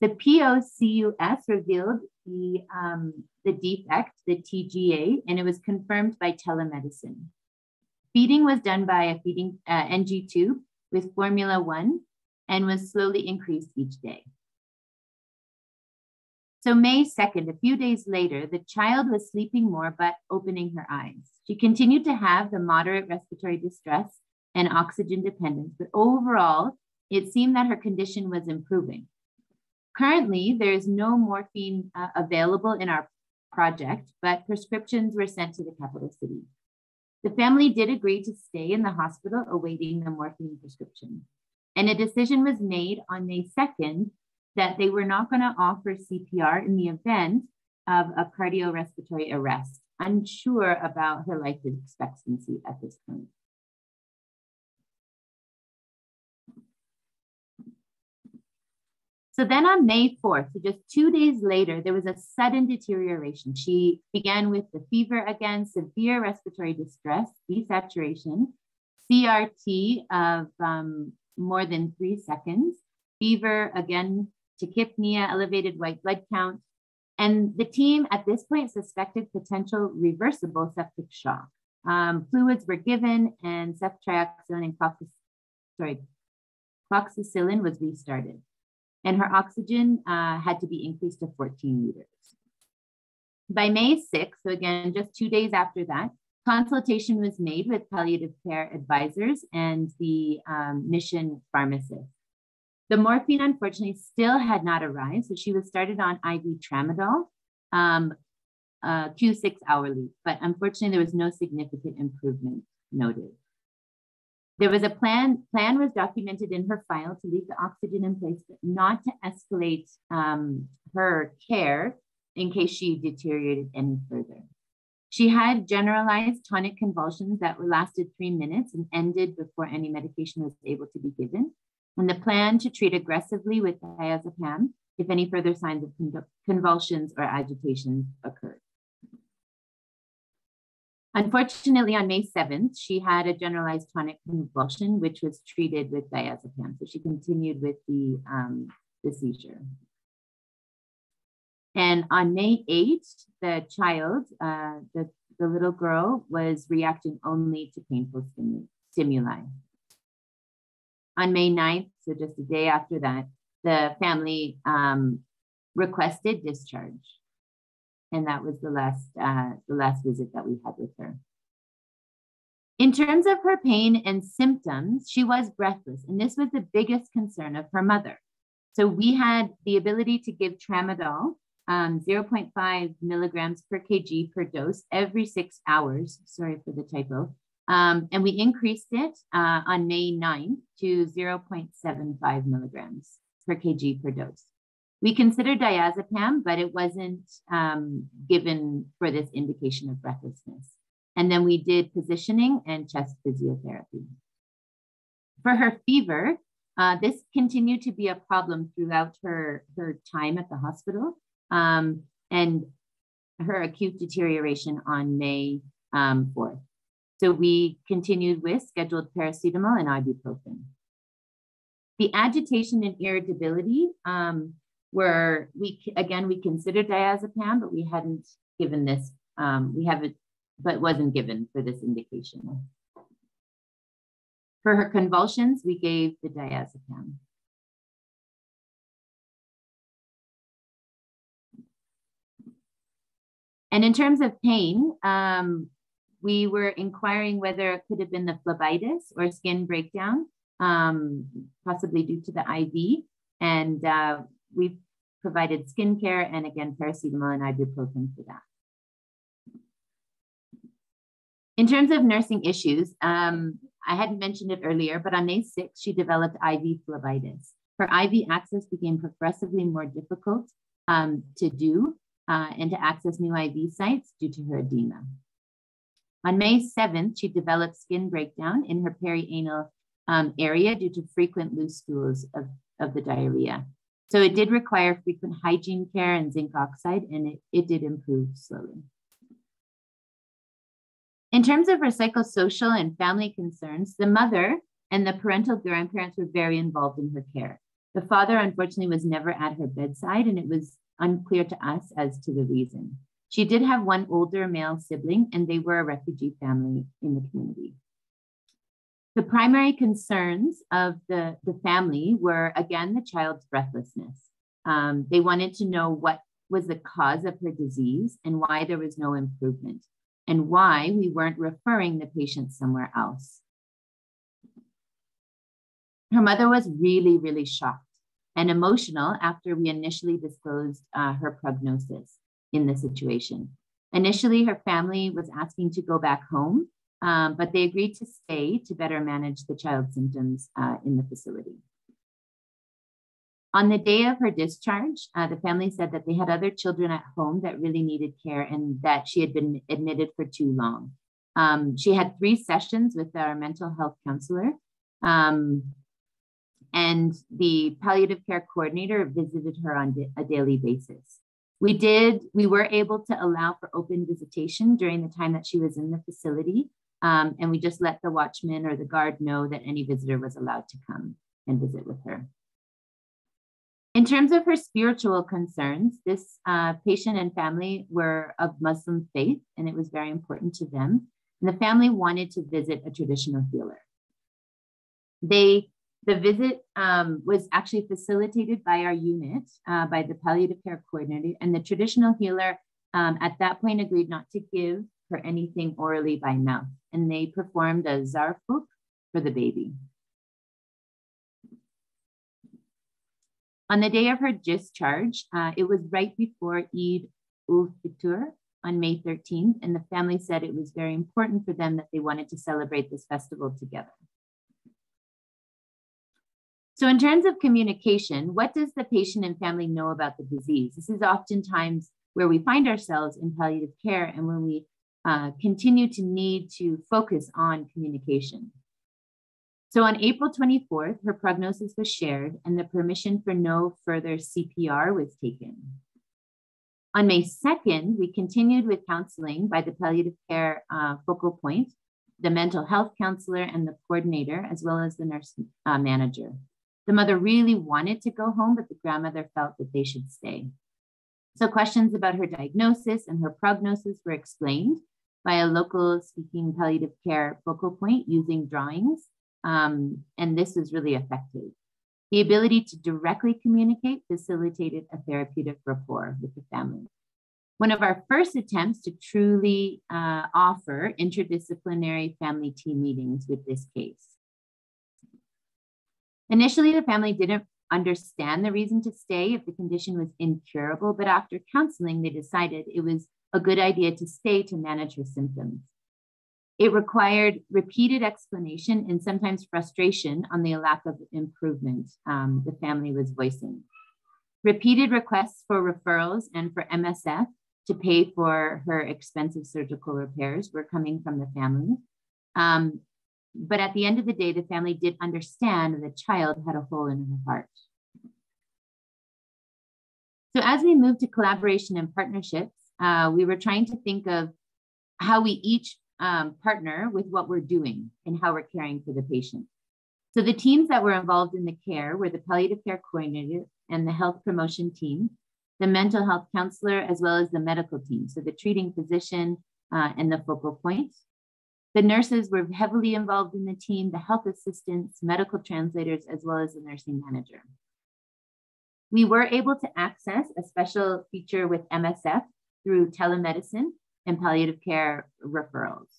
The POCUS revealed the, um, the defect, the TGA, and it was confirmed by telemedicine. Feeding was done by a feeding uh, NG tube with Formula One and was slowly increased each day. So May 2nd, a few days later, the child was sleeping more but opening her eyes. She continued to have the moderate respiratory distress and oxygen dependence, but overall, it seemed that her condition was improving. Currently, there is no morphine uh, available in our project, but prescriptions were sent to the capital city. The family did agree to stay in the hospital awaiting the morphine prescription. And a decision was made on May 2nd that they were not going to offer CPR in the event of a cardiorespiratory arrest, unsure about her life expectancy at this point. So then on May 4th, so just two days later, there was a sudden deterioration. She began with the fever again, severe respiratory distress, desaturation, CRT of um, more than three seconds, fever again tachypnea, elevated white blood count. And the team at this point suspected potential reversible septic shock. Um, fluids were given and ceftriaxone and cloxis, sorry, cloxacillin was restarted. And her oxygen uh, had to be increased to 14 liters. By May 6th, so again, just two days after that, consultation was made with palliative care advisors and the um, mission pharmacist. The morphine, unfortunately, still had not arrived, so she was started on IV tramadol, um, uh, Q6 hourly, but unfortunately, there was no significant improvement noted. There was a plan, plan was documented in her file to leave the oxygen in place, but not to escalate um, her care in case she deteriorated any further. She had generalized tonic convulsions that lasted three minutes and ended before any medication was able to be given and the plan to treat aggressively with diazepam if any further signs of convulsions or agitations occurred. Unfortunately, on May 7th, she had a generalized tonic convulsion, which was treated with diazepam. So she continued with the, um, the seizure. And on May 8th, the child, uh, the, the little girl, was reacting only to painful stimuli on May 9th, so just a day after that, the family um, requested discharge. And that was the last, uh, the last visit that we had with her. In terms of her pain and symptoms, she was breathless, and this was the biggest concern of her mother. So we had the ability to give tramadol, um, 0.5 milligrams per kg per dose every six hours. Sorry for the typo. Um, and we increased it uh, on May 9th to 0.75 milligrams per kg per dose. We considered diazepam, but it wasn't um, given for this indication of breathlessness. And then we did positioning and chest physiotherapy. For her fever, uh, this continued to be a problem throughout her, her time at the hospital um, and her acute deterioration on May um, 4th. So we continued with scheduled paracetamol and ibuprofen. The agitation and irritability um, were, we again, we considered diazepam, but we hadn't given this, um, we haven't, but wasn't given for this indication. For her convulsions, we gave the diazepam. And in terms of pain, um, we were inquiring whether it could have been the phlebitis or skin breakdown, um, possibly due to the IV. And uh, we provided skincare and again, paracetamol and ibuprofen for that. In terms of nursing issues, um, I hadn't mentioned it earlier, but on May 6th, she developed IV phlebitis. Her IV access became progressively more difficult um, to do uh, and to access new IV sites due to her edema. On May 7th, she developed skin breakdown in her perianal um, area due to frequent loose stools of, of the diarrhea. So it did require frequent hygiene care and zinc oxide, and it, it did improve slowly. In terms of her psychosocial and family concerns, the mother and the parental grandparents were very involved in her care. The father, unfortunately, was never at her bedside, and it was unclear to us as to the reason. She did have one older male sibling, and they were a refugee family in the community. The primary concerns of the, the family were, again, the child's breathlessness. Um, they wanted to know what was the cause of her disease and why there was no improvement and why we weren't referring the patient somewhere else. Her mother was really, really shocked and emotional after we initially disclosed uh, her prognosis in the situation. Initially, her family was asking to go back home, um, but they agreed to stay to better manage the child's symptoms uh, in the facility. On the day of her discharge, uh, the family said that they had other children at home that really needed care and that she had been admitted for too long. Um, she had three sessions with our mental health counselor, um, and the palliative care coordinator visited her on a daily basis. We did, we were able to allow for open visitation during the time that she was in the facility. Um, and we just let the watchman or the guard know that any visitor was allowed to come and visit with her. In terms of her spiritual concerns, this uh, patient and family were of Muslim faith, and it was very important to them. And the family wanted to visit a traditional healer. They, the visit um, was actually facilitated by our unit, uh, by the palliative care coordinator, and the traditional healer um, at that point agreed not to give her anything orally by mouth, and they performed a zarfuk for the baby. On the day of her discharge, uh, it was right before Eid ul Fitr on May 13th, and the family said it was very important for them that they wanted to celebrate this festival together. So, in terms of communication, what does the patient and family know about the disease? This is oftentimes where we find ourselves in palliative care and when we uh, continue to need to focus on communication. So on April 24th, her prognosis was shared and the permission for no further CPR was taken. On May 2nd, we continued with counseling by the palliative care uh, focal point, the mental health counselor, and the coordinator, as well as the nurse uh, manager. The mother really wanted to go home, but the grandmother felt that they should stay. So, questions about her diagnosis and her prognosis were explained by a local speaking palliative care focal point using drawings um, and this was really effective. The ability to directly communicate facilitated a therapeutic rapport with the family. One of our first attempts to truly uh, offer interdisciplinary family team meetings with this case. Initially, the family didn't understand the reason to stay if the condition was incurable, but after counseling, they decided it was a good idea to stay to manage her symptoms. It required repeated explanation and sometimes frustration on the lack of improvement um, the family was voicing. Repeated requests for referrals and for MSF to pay for her expensive surgical repairs were coming from the family. Um, but at the end of the day, the family did understand the child had a hole in her heart. So as we move to collaboration and partnerships, uh, we were trying to think of how we each um, partner with what we're doing and how we're caring for the patient. So the teams that were involved in the care were the palliative care coordinator and the health promotion team, the mental health counselor, as well as the medical team. So the treating physician uh, and the focal point. The nurses were heavily involved in the team, the health assistants, medical translators, as well as the nursing manager. We were able to access a special feature with MSF through telemedicine and palliative care referrals.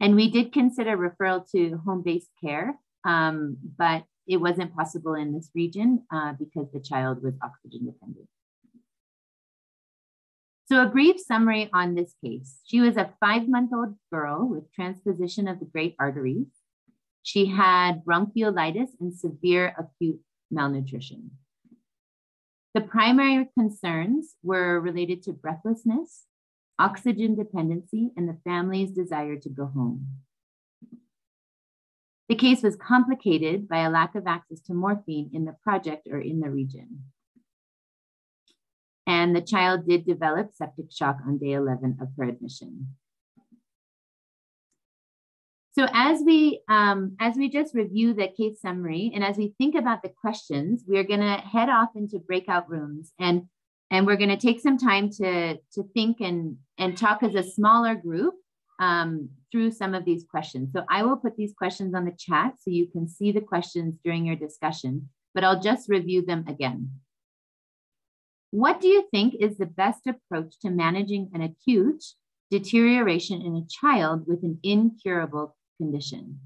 And we did consider referral to home-based care, um, but it wasn't possible in this region uh, because the child was oxygen dependent. So a brief summary on this case. She was a five-month-old girl with transposition of the great arteries. She had bronchiolitis and severe acute malnutrition. The primary concerns were related to breathlessness, oxygen dependency, and the family's desire to go home. The case was complicated by a lack of access to morphine in the project or in the region. And the child did develop septic shock on day 11 of her admission. So as we um, as we just review the case summary and as we think about the questions, we are going to head off into breakout rooms and and we're going to take some time to to think and and talk as a smaller group um, through some of these questions. So I will put these questions on the chat so you can see the questions during your discussion, but I'll just review them again. What do you think is the best approach to managing an acute deterioration in a child with an incurable condition.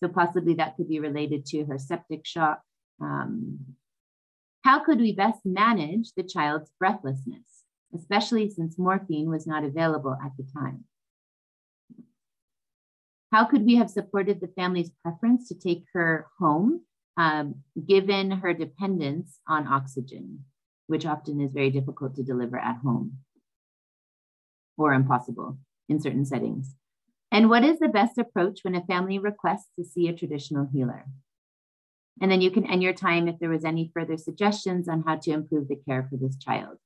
So possibly that could be related to her septic shock. Um, how could we best manage the child's breathlessness, especially since morphine was not available at the time? How could we have supported the family's preference to take her home, um, given her dependence on oxygen, which often is very difficult to deliver at home or impossible in certain settings? And what is the best approach when a family requests to see a traditional healer? And then you can end your time if there was any further suggestions on how to improve the care for this child.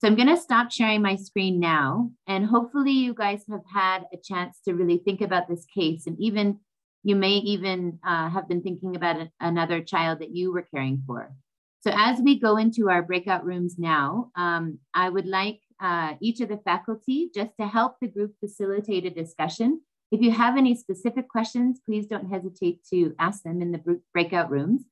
So I'm gonna stop sharing my screen now, and hopefully you guys have had a chance to really think about this case, and even you may even uh, have been thinking about another child that you were caring for. So as we go into our breakout rooms now, um, I would like uh, each of the faculty just to help the group facilitate a discussion. If you have any specific questions, please don't hesitate to ask them in the breakout rooms.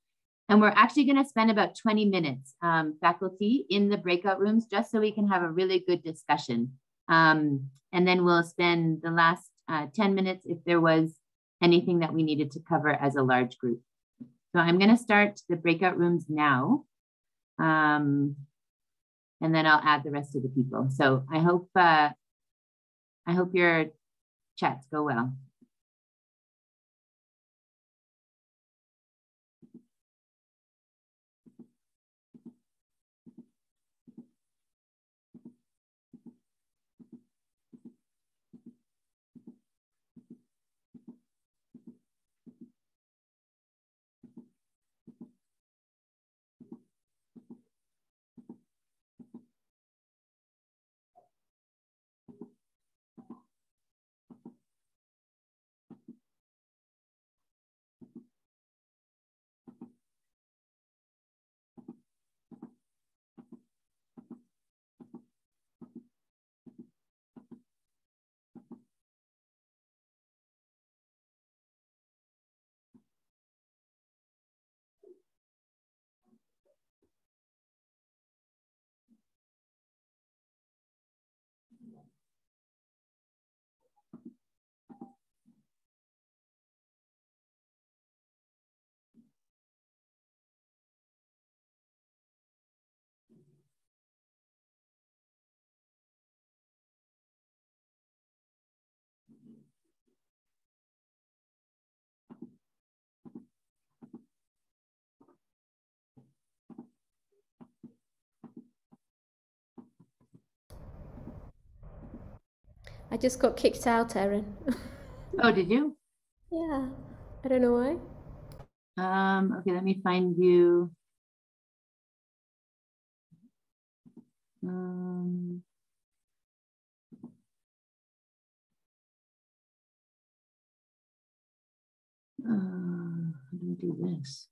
And we're actually gonna spend about 20 minutes, um, faculty, in the breakout rooms, just so we can have a really good discussion. Um, and then we'll spend the last uh, 10 minutes if there was anything that we needed to cover as a large group. So I'm gonna start the breakout rooms now. Um, and then I'll add the rest of the people. So I hope uh, I hope your chats go well. I just got kicked out, Erin. oh, did you? Yeah. I don't know why. Um, okay, let me find you. Um, uh, how do do this?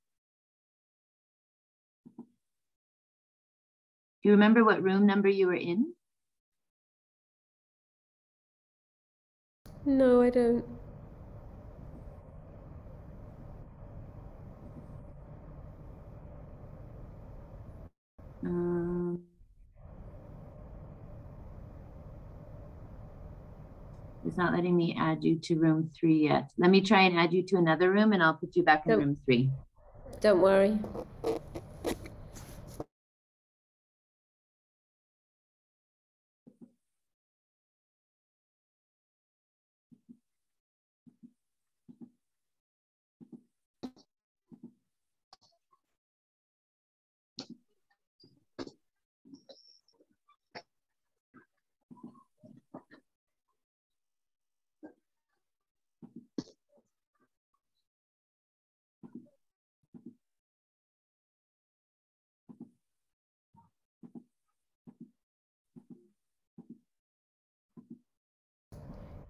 Do you remember what room number you were in? No, I don't. Um, it's not letting me add you to room three yet. Let me try and add you to another room and I'll put you back in room three. Don't worry.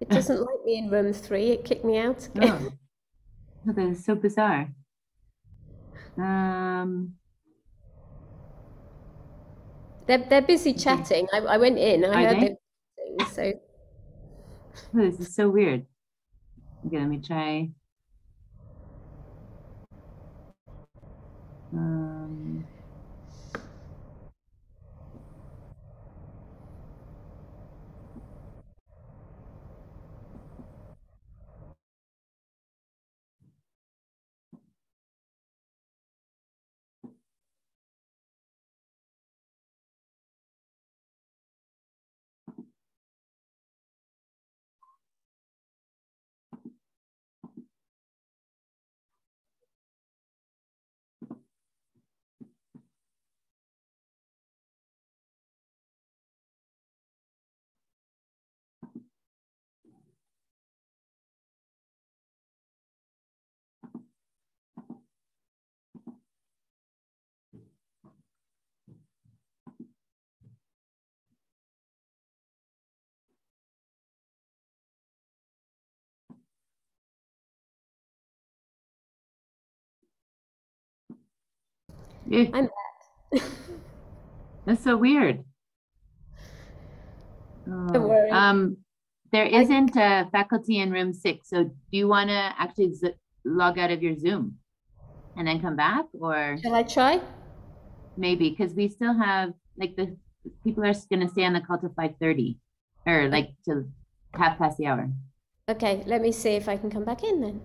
It doesn't like me in room three. It kicked me out. Oh, oh that is so bizarre. Um, they're they're busy chatting. I, I went in. I Are heard they? them so oh, this is so weird. Okay, let me try. Eh, I'm that's so weird. Oh, worry. Um, there isn't a faculty in room six, so do you want to actually z- log out of your Zoom and then come back, or shall I try? maybe because we still have like the people are going to stay on the call till five thirty, or like till half past the hour. Okay, let me see if I can come back in then.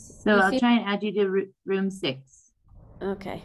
So I'll try and add you to ru- room six. Okay.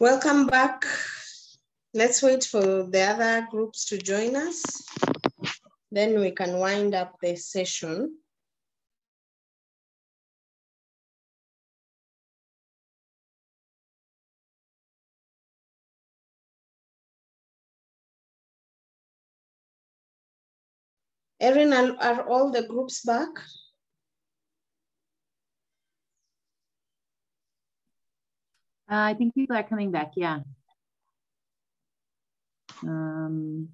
Welcome back. Let's wait for the other groups to join us. Then we can wind up the session. Erin, are, are all the groups back? Uh, I think people are coming back, yeah. Um,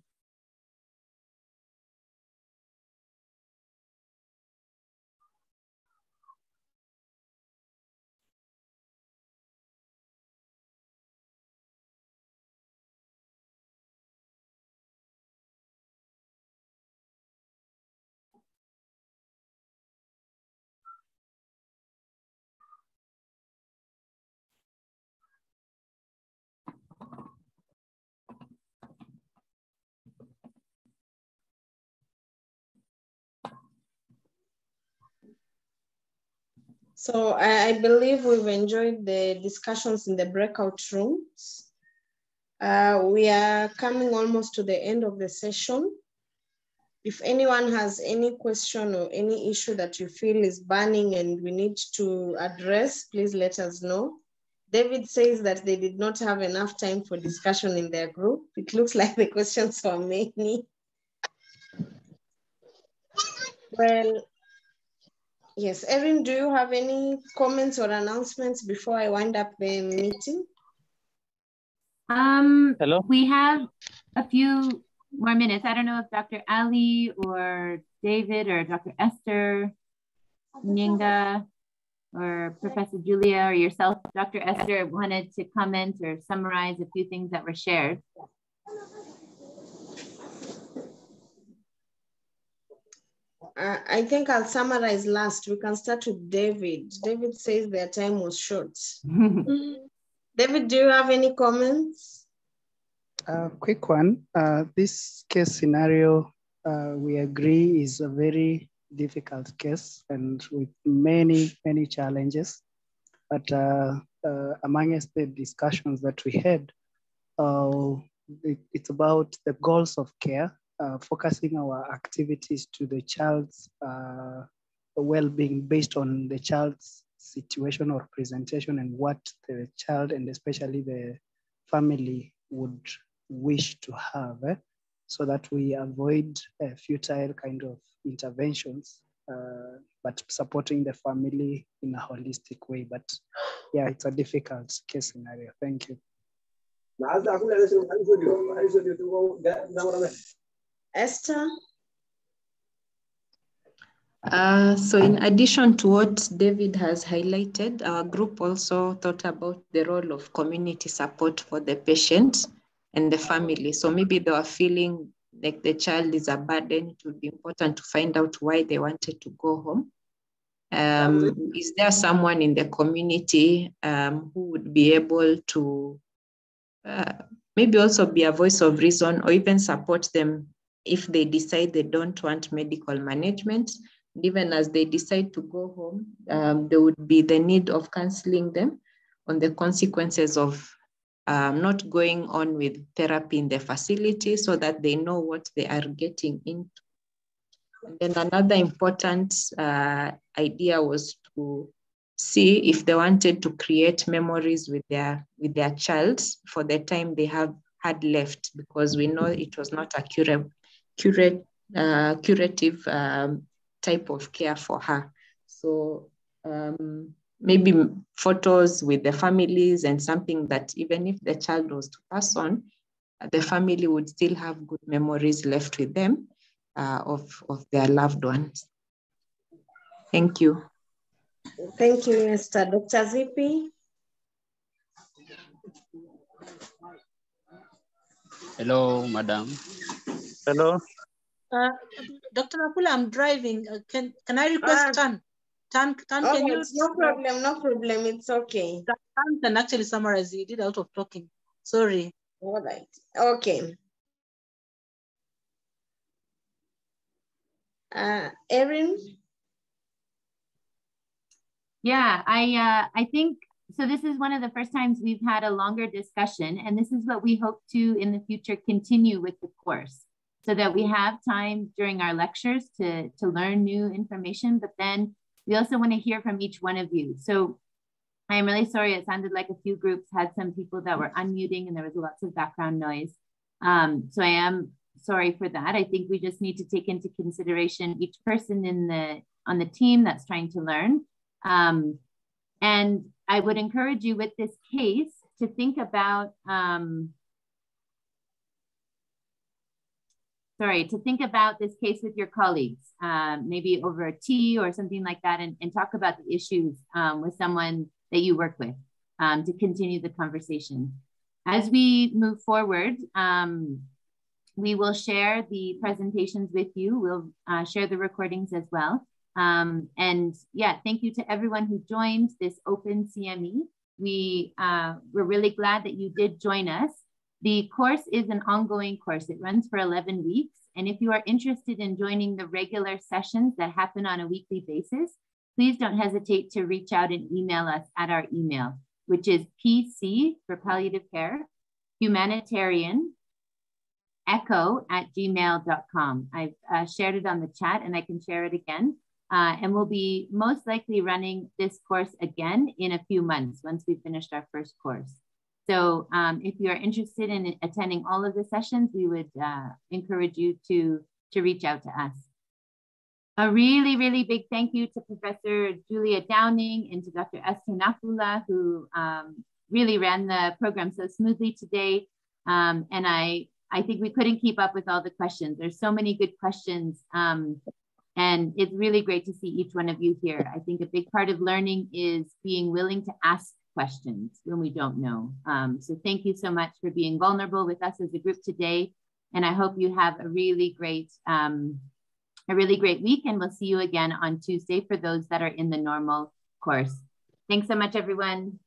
So I, believe we've enjoyed the discussions in the breakout rooms. Uh, we are coming almost to the end of the session. If anyone has any question or any issue that you feel is burning and we need to address, please let us know. David says that they did not have enough time for discussion in their group. It looks like the questions were many. Well, Yes, Erin, do you have any comments or announcements before I wind up the meeting? Um, Hello. We have a few more minutes. I don't know if Dr. Ali or David or Dr. Esther, Ninga, or Professor Julia or yourself, Dr. Esther, wanted to comment or summarize a few things that were shared. Uh, I think I'll summarize last. We can start with David. David says their time was short. David, do you have any comments? Uh, quick one. Uh, this case scenario, uh, we agree, is a very difficult case and with many, many challenges. But uh, uh, amongst the discussions that we had, it, it's about the goals of care uh, focusing our activities to the child's uh, well-being based on the child's situation or presentation and what the child and especially the family would wish to have eh? so that we avoid a futile kind of interventions uh, but supporting the family in a holistic way. But yeah it's a difficult case scenario. Thank you Esther? Uh, so in addition to what David has highlighted, our group also thought about the role of community support for the patient and the family. So maybe they were feeling like the child is a burden. It would be important to find out why they wanted to go home. Um, is there someone in the community um, who would be able to uh, maybe also be a voice of reason or even support them if they decide they don't want medical management, even as they decide to go home, um, there would be the need of counseling them on the consequences of um, not going on with therapy in the facility so that they know what they are getting into. And then another important uh, idea was to see if they wanted to create memories with their with their child for the time they have had left because we know it was not a curable curate, uh, curative um, type of care for her. So um, maybe photos with the families and something that even if the child was to pass on, the family would still have good memories left with them uh, of, of their loved ones. Thank you. Thank you, Mr. Dr. Zippy. Hello, madam. Hello. Uh, Dr. Nakula, I'm driving. Uh, can can I request uh, turn? Turn, turn oh, can you? No problem, no problem. It's okay. Turn can actually summarize. He did out of talking. Sorry. All right. Okay. Uh, Erin? Yeah, I uh, I think so this is one of the first times we've had a longer discussion, and this is what we hope to in the future continue with the course so that we have time during our lectures to, to learn new information, but then we also want to hear from each one of you. So I'm really sorry, it sounded like a few groups had some people that were unmuting and there was lots of background noise. Um, so I am sorry for that. I think we just need to take into consideration each person in the on the team that's trying to learn. Um, and I would encourage you with this case to think about, um, sorry, to think about this case with your colleagues, um, maybe over a tea or something like that, and, and talk about the issues um, with someone that you work with um, to continue the conversation. As we move forward, um, we will share the presentations with you. We'll uh, share the recordings as well. Um, and yeah, thank you to everyone who joined this open CME. We, uh, we're really glad that you did join us. The course is an ongoing course. It runs for 11 weeks. And if you are interested in joining the regular sessions that happen on a weekly basis, please don't hesitate to reach out and email us at our email, which is PC for palliative care, humanitarian, echo at gmail.com. I've uh, shared it on the chat and I can share it again. Uh, and we'll be most likely running this course again in a few months once we finished our first course. So um, if you're interested in attending all of the sessions, we would uh, encourage you to, to reach out to us. A really, really big thank you to Professor Julia Downing and to Dr. Esther Nafula, who um, really ran the program so smoothly today. Um, and I, I think we couldn't keep up with all the questions. There's so many good questions. Um, and it's really great to see each one of you here. I think a big part of learning is being willing to ask questions when we don't know. Um, so thank you so much for being vulnerable with us as a group today. And I hope you have a really great, um, a really great week. And we'll see you again on Tuesday for those that are in the normal course. Thanks so much, everyone.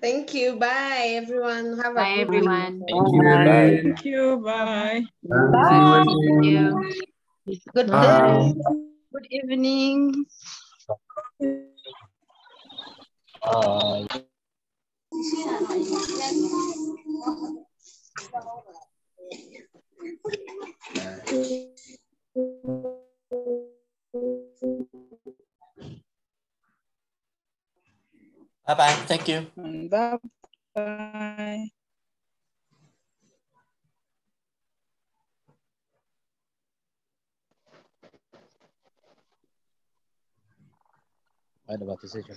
Thank you. Bye, everyone. Have bye, everyone. Thank you. Bye. Thank you. Bye. Bye. bye. Thank you. Good day. Good evening. Bye. Bye bye. Thank you. Bye bye. Ada batas saja.